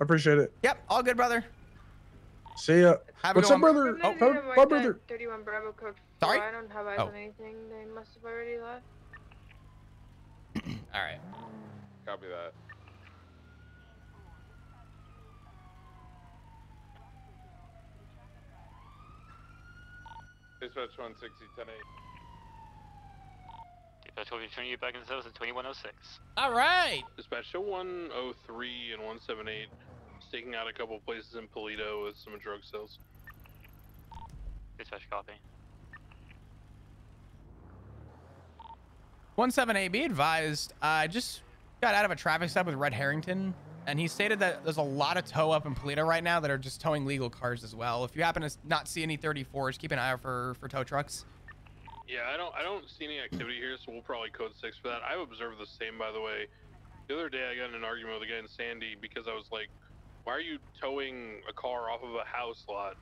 I appreciate it. yep, all good, brother. See ya. Have What's up, brother? Remember Oh, the my white brother. 31 Bravo code Sorry? I don't have oh. eyes Oh. on anything. They must have already left. All right. Copy that. Dispatch 160, 10 Dispatch will be turning you back in service at 2106. All right. Dispatch show 103 and 178 staking out a couple places in Paleto with some drug sales. Dispatch copy. 17A, be advised, I just got out of a traffic stop with Red Harrington, and he stated that there's a lot of tow up in Paleto right now that are just towing legal cars as well. If you happen to not see any 34s, keep an eye out for, for tow trucks. Yeah, I don't I don't see any activity here, so we'll probably code six for that. I've observed the same by the way. The other day I got in an argument with a guy in Sandy because I was like, Why are you towing a car off of a house lot?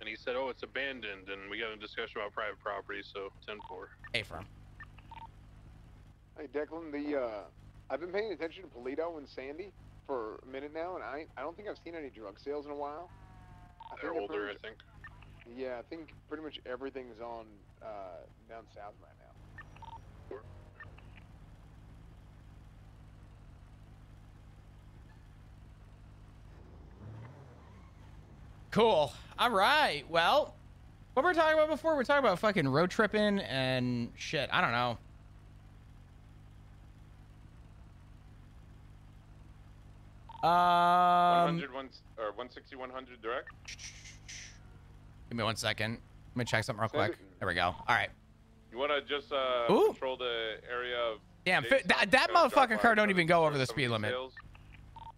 And he said, Oh, it's abandoned and we got a discussion about private property, so ten four. Hey, from. Hey Declan, the uh, I've been paying attention to Paleto and Sandy for a minute now, and I I don't think I've seen any drug sales in a while. I They're they're older, I think. Yeah, I think pretty much everything's on uh, down south right now. Cool. All right. Well, what were we talking about before? We are talking about fucking road tripping and shit. I don't know. Um, 100, one, or 160, 100 direct. give me one second. Let me check something real quick. There we go. All right. You want to just uh, Ooh. control the area of. Damn, that, that motherfucking car don't even go over the speed limit. details.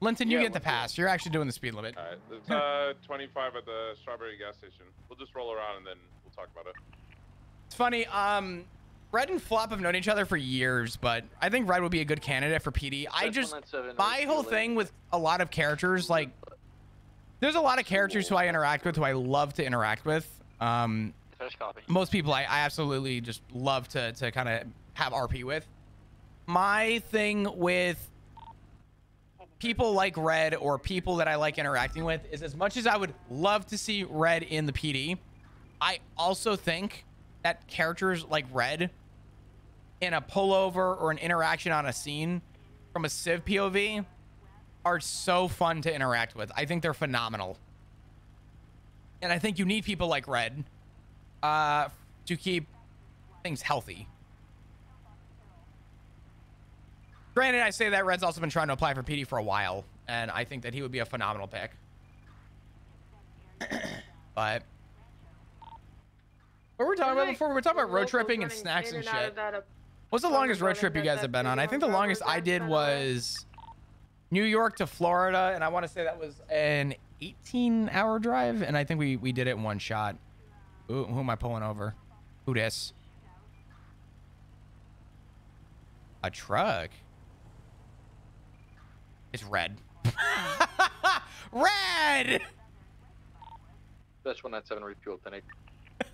Linton, you Yeah, get the pass. You're actually doing the speed limit. Alright, it's uh 25 at the Strawberry gas station. We'll just roll around and then we'll talk about it. It's funny. Um, Red and Flop have known each other for years, but I think Red would be a good candidate for PD. I just my whole thing with a lot of characters, like there's a lot of characters who I interact with who I love to interact with. Um, most people I, I absolutely just love to to kind of have RP with. My thing with people like Red or people that I like interacting with is as much as I would love to see Red in the PD, I also think that characters like Red in a pullover or an interaction on a scene from a Civ POV are so fun to interact with. I think they're phenomenal. And I think you need people like Red uh, to keep things healthy. Granted, I say that Red's also been trying to apply for PD for a while, and I think that he would be a phenomenal pick. but what were we talking about before? We were talking about road tripping and snacks and shit. What's the longest road trip you guys have been on? I think the longest I did was New York to Florida, and I want to say that was an 18-hour drive, and I think we we did it in one shot. Ooh, who am I pulling over? Who this? A truck. It's red. red. That's 197 refuel 10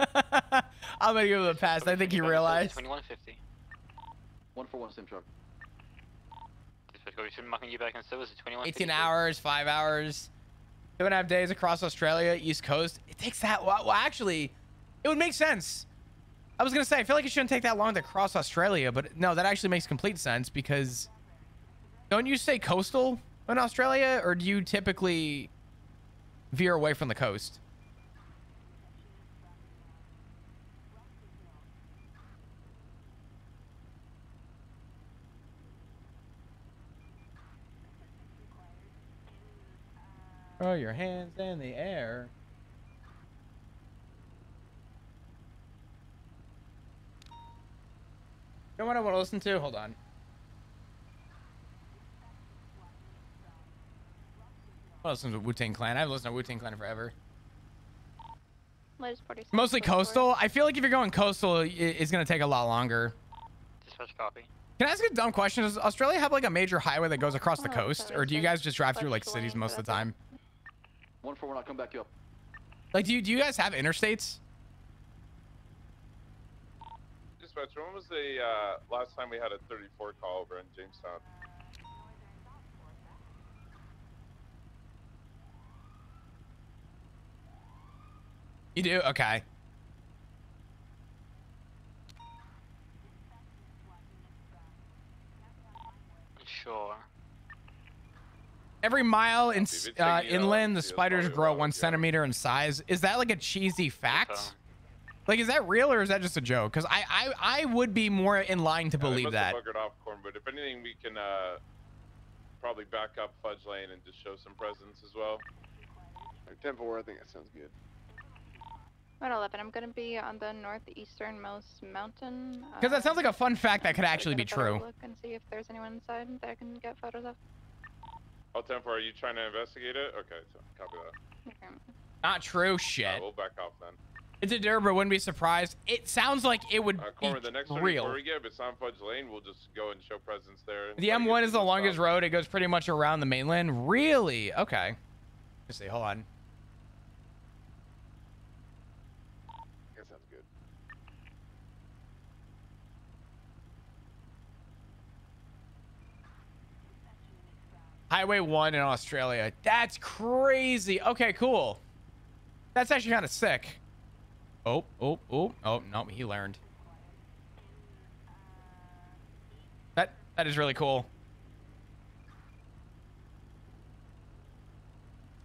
I'm gonna give him a pass. I think he realized. 2150. One for one, same truck. Dispatch copy. Should be marking you back in service at 2150. 18 hours, five hours, two and a half days across Australia, East Coast. It takes that. Well, well, actually, it would make sense. I was gonna say I feel like it shouldn't take that long to cross Australia, but no, that actually makes complete sense because don't you say coastal in Australia, or do you typically veer away from the coast? Throw your hands in the air. You know what I want to listen to? Hold on. I listen to Wu Tang Clan. I haven't listened to Wu Tang Clan forever. Mostly coastal. I feel like if you're going coastal, it's gonna take a lot longer. Dispatch copy. Can I ask a dumb question? Does Australia have like a major highway that goes across the Oh, coast, or do you guys just drive through like cities most of the time? One for one, I'll come back you up. Like, do you do you guys have interstates? Dispatcher, when was the uh, last time we had a 34 call over in Jamestown? You do? Okay. Sure. Every mile in Copy. s- If you're uh, taking it inland, the spiders grow one centimeter in size. Is that like a cheesy fact? Like, is that real or is that just a joke? Because I, I I would be more in line to Yeah, they believe must that. have buggered off corn, but if anything, we can uh, probably back up Fudge Lane and just show some presence as well. Or Temple, I think that sounds good. Route 11. I'm gonna be on the northeasternmost mountain. Because that sounds like a fun fact that could actually be get a better true. Look and see if there's anyone inside that I can get photos of. Oh, Temple, are you trying to investigate it? Okay, so copy that. Okay. Not true. Shit. we'll back off then. It's a Durba. Wouldn't be surprised. It sounds like it would Uh, be the next real. 34 we get, if it's on Fudge Lane, we'll just go and show presence there. The try to get M1 is the longest road. It goes pretty much around the mainland. Really? Okay. Let's see. Hold on. That sounds good. Highway 1 in Australia. That's crazy. Okay, cool. That's actually kind of sick. Oh, oh, oh. Oh, no, he learned. That that is really cool.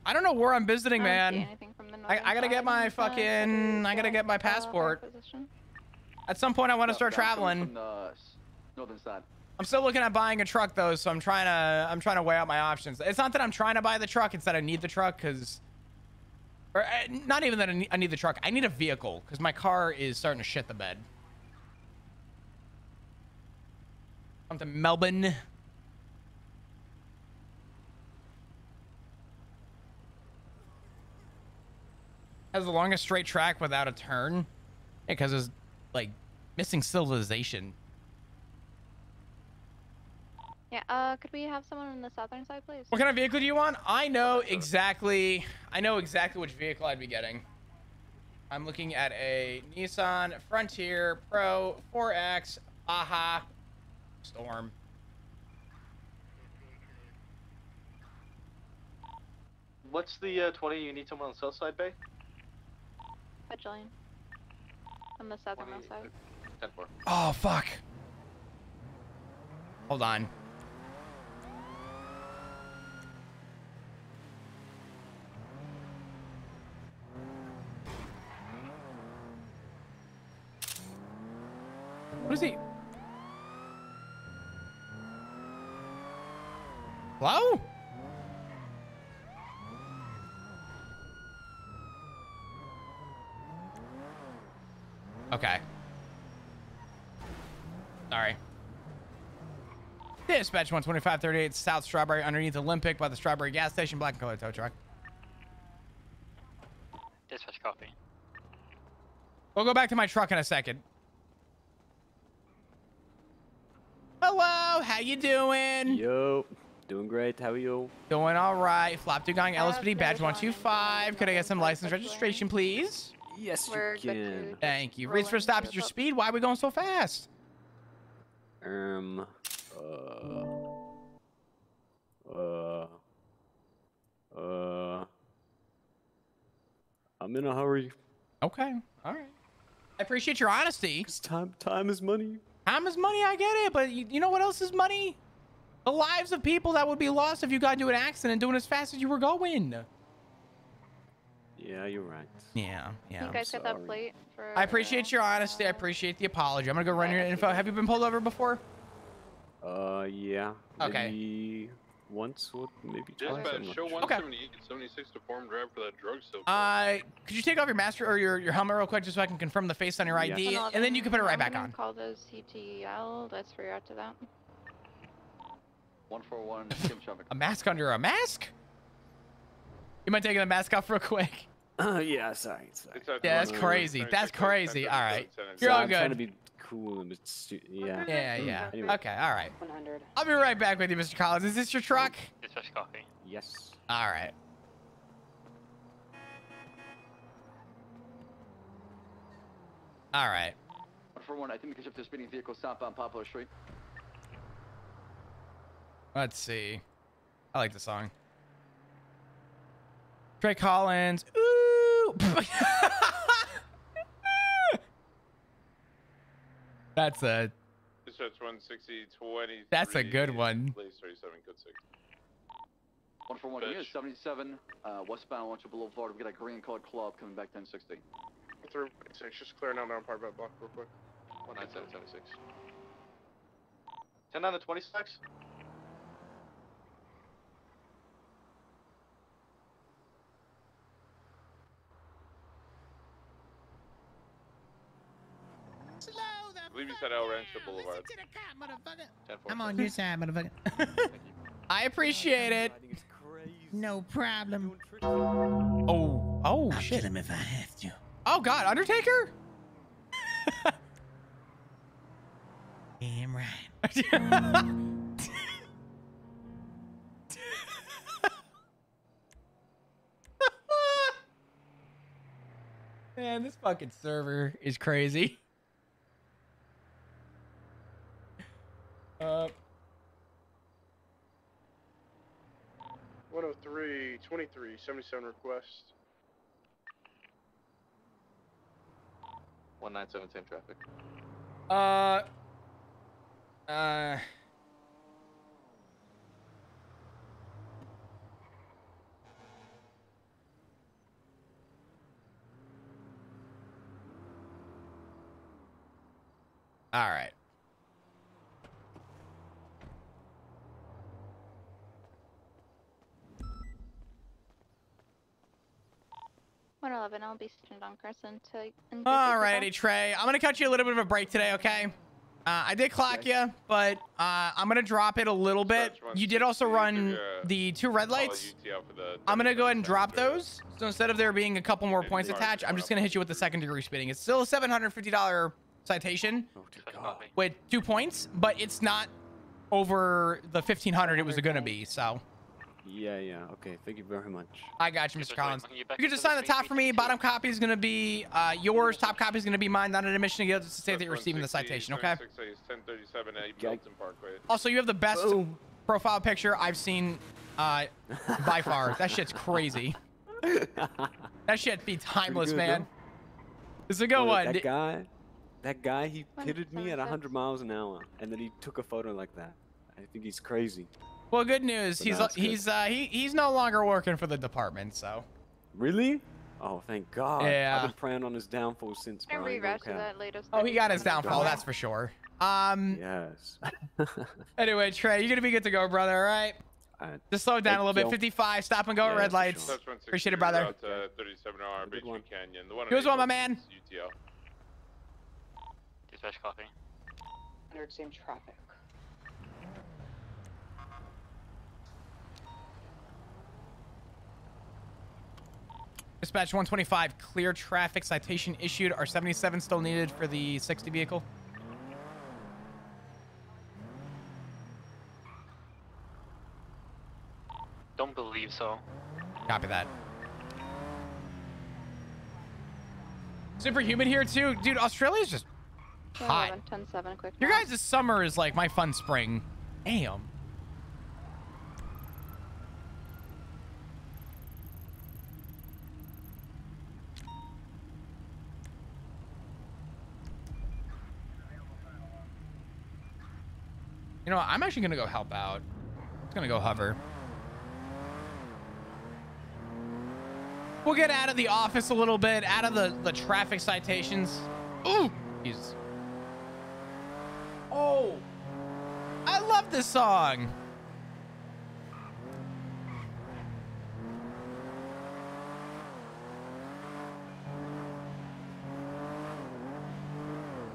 I don't know where I'm visiting, I man. anything from the I, I gotta get my fucking I gotta get my got, high passport. At some point I want to start traveling. From the s- northern side. I'm still looking at buying a truck though, so I'm trying to I'm trying to weigh out my options. It's not that I'm trying to buy the truck; it's that I need the truck because, or uh, not even that I need, I need the truck. I need a vehicle because my car is starting to shit the bed. Come to Melbourne. Has the longest straight track without a turn, because it's like missing civilization. Yeah. Uh, could we have someone on the southern side, please? What kind of vehicle do you want? I know exactly. I know exactly which vehicle I'd be getting. I'm looking at a Nissan Frontier Pro 4X Baja Storm. What's the uh, 20 you need someone on the south side bay? Fudge Lane. On the southernmost side. 10 4. Oh fuck. Hold on. What is he? Hello? Okay. Sorry. Dispatch 12538 South Strawberry underneath Olympic by the Strawberry gas station, black and color tow truck. Dispatch copy. We'll go back to my truck in a second. Hello, how you doing? Yo, doing great. How are you? Doing all right. Flop Dugong LSPD badge 125. Could I get some license registration, please? Yes, We're you good can. Thank you. Rolling Reach for stop at your speed. Why are we going so fast? Um. Uh. Uh. Uh. I'm in a hurry. Okay. All right. I appreciate your honesty. 'Cause time, time is money. Time is money, I get it, but you, you know what else is money? The lives of people that would be lost if you got into an accident doing as fast as you were going. Yeah, you're right. Yeah, yeah. you guys get that plate for? I appreciate your honesty. I appreciate the apology. I'm gonna go run your info. Have you been pulled over before? Uh, yeah. Okay. Maybe once or maybe twice. I'm Dispatch, show sure. 178 and 76 to form drive for that drug sale. Uh, could you take off your mask or your, your helmet real quick just so I can confirm the face on your Yeah. ID, and then you can put it right back gonna on. Call those CTL. That's Let's react to that. 141, Kim traffic. A mask under a mask? You mind taking the mask off real quick? Uh, yeah, sorry, sorry. Yeah, that's crazy. That's crazy. All right. You're all I'm trying to good. be cool and yeah. Yeah, yeah. Anyway. Okay, all right. 100. I'll be right back with you, Mr. Collins. Is this your truck? Dispatch copy. Yes. All right. All right. One for one, I think we can shift the speeding vehicle southbound Poplar Street. Let's see. I like the song. Trey Collins. Ooh. That's a Dispatch 160, 20. That's a good one. Place 37, code 6. One for one, here, 77 uh, westbound Orchard Boulevard. We got a green colored club coming back 1060. Through six, just clearing out Mount Park block real quick. 19776. 10 on the 20 stacks? I believe you said El Rancho Boulevard. 10 I'm on your side, motherfucker. I appreciate it. No problem. Oh, oh I'll shit. him if I have to. Oh God, Undertaker. Damn right. Man, this fucking server is crazy. Uh, 103, 23, 77 request. 197, same traffic. uh, uh. All right. One eleven. I'll be sitting on Carson to. indicate Alrighty, Trey. I'm gonna cut you a little bit of a break today, okay? Uh, I did clock you, but uh, I'm gonna drop it a little bit. You did also run the two red lights. I'm gonna go ahead and drop those. So instead of there being a couple more points attached, I'm just gonna hit you with the second degree speeding. It's still a $750 citation with two points, but it's not over the 1500 it was gonna be. So Yeah, yeah. Okay, thank you very much. I got you, Mr. Collins. You can just sign the top for me. Bottom copy is gonna be uh, yours. Top copy is gonna be mine. Not an admission to get to say that you're receiving the citation. Okay. 1037 at Milton Parkway. Also, you have the best profile picture I've seen uh, by far. That shit's crazy. that shit be timeless, good, man. This is a good Well, one. That guy, that guy, he pitted me at 100 miles an hour, and then he took a photo like that. I think he's crazy. Well, good news. But He's no, good. he's uh, he he's no longer working for the department. So Really? Oh, thank God. Yeah. I've been praying on his downfall since. Can Brian. no reroute to cap. that latest. oh, he got his downfall. That's for sure. Um. Yes. Anyway, Trey, you're gonna be good to go, brother. All right. Alright. Just slow it down a Thank little bit. 55. Stop and go at Yeah, red for lights. sure. Appreciate it, brother. Route to 37R, Beachwood Canyon. The one Here's on one, my Eagle man. UTL. Dispatch copy. 100 same traffic. Dispatch 125. Clear traffic citation issued. Are 77 still needed for the 60 vehicle? Don't believe so. Copy that. Super humid here too, dude. Australia's just hot. 11, 10 7, quick. Your now. guys' summer is like my fun spring. Damn. You know? I'm actually gonna go help out. It's gonna go hover. We'll get out of the office a little bit, out of the, the traffic citations. Ooh, Jesus. Oh, I love this song.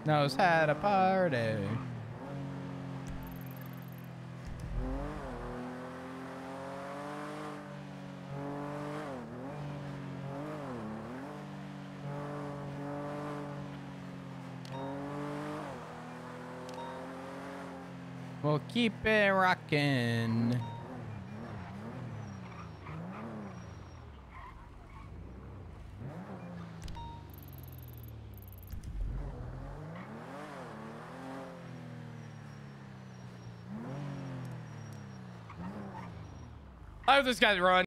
Knows how to party. We'll keep it rocking. I hope this guy's run.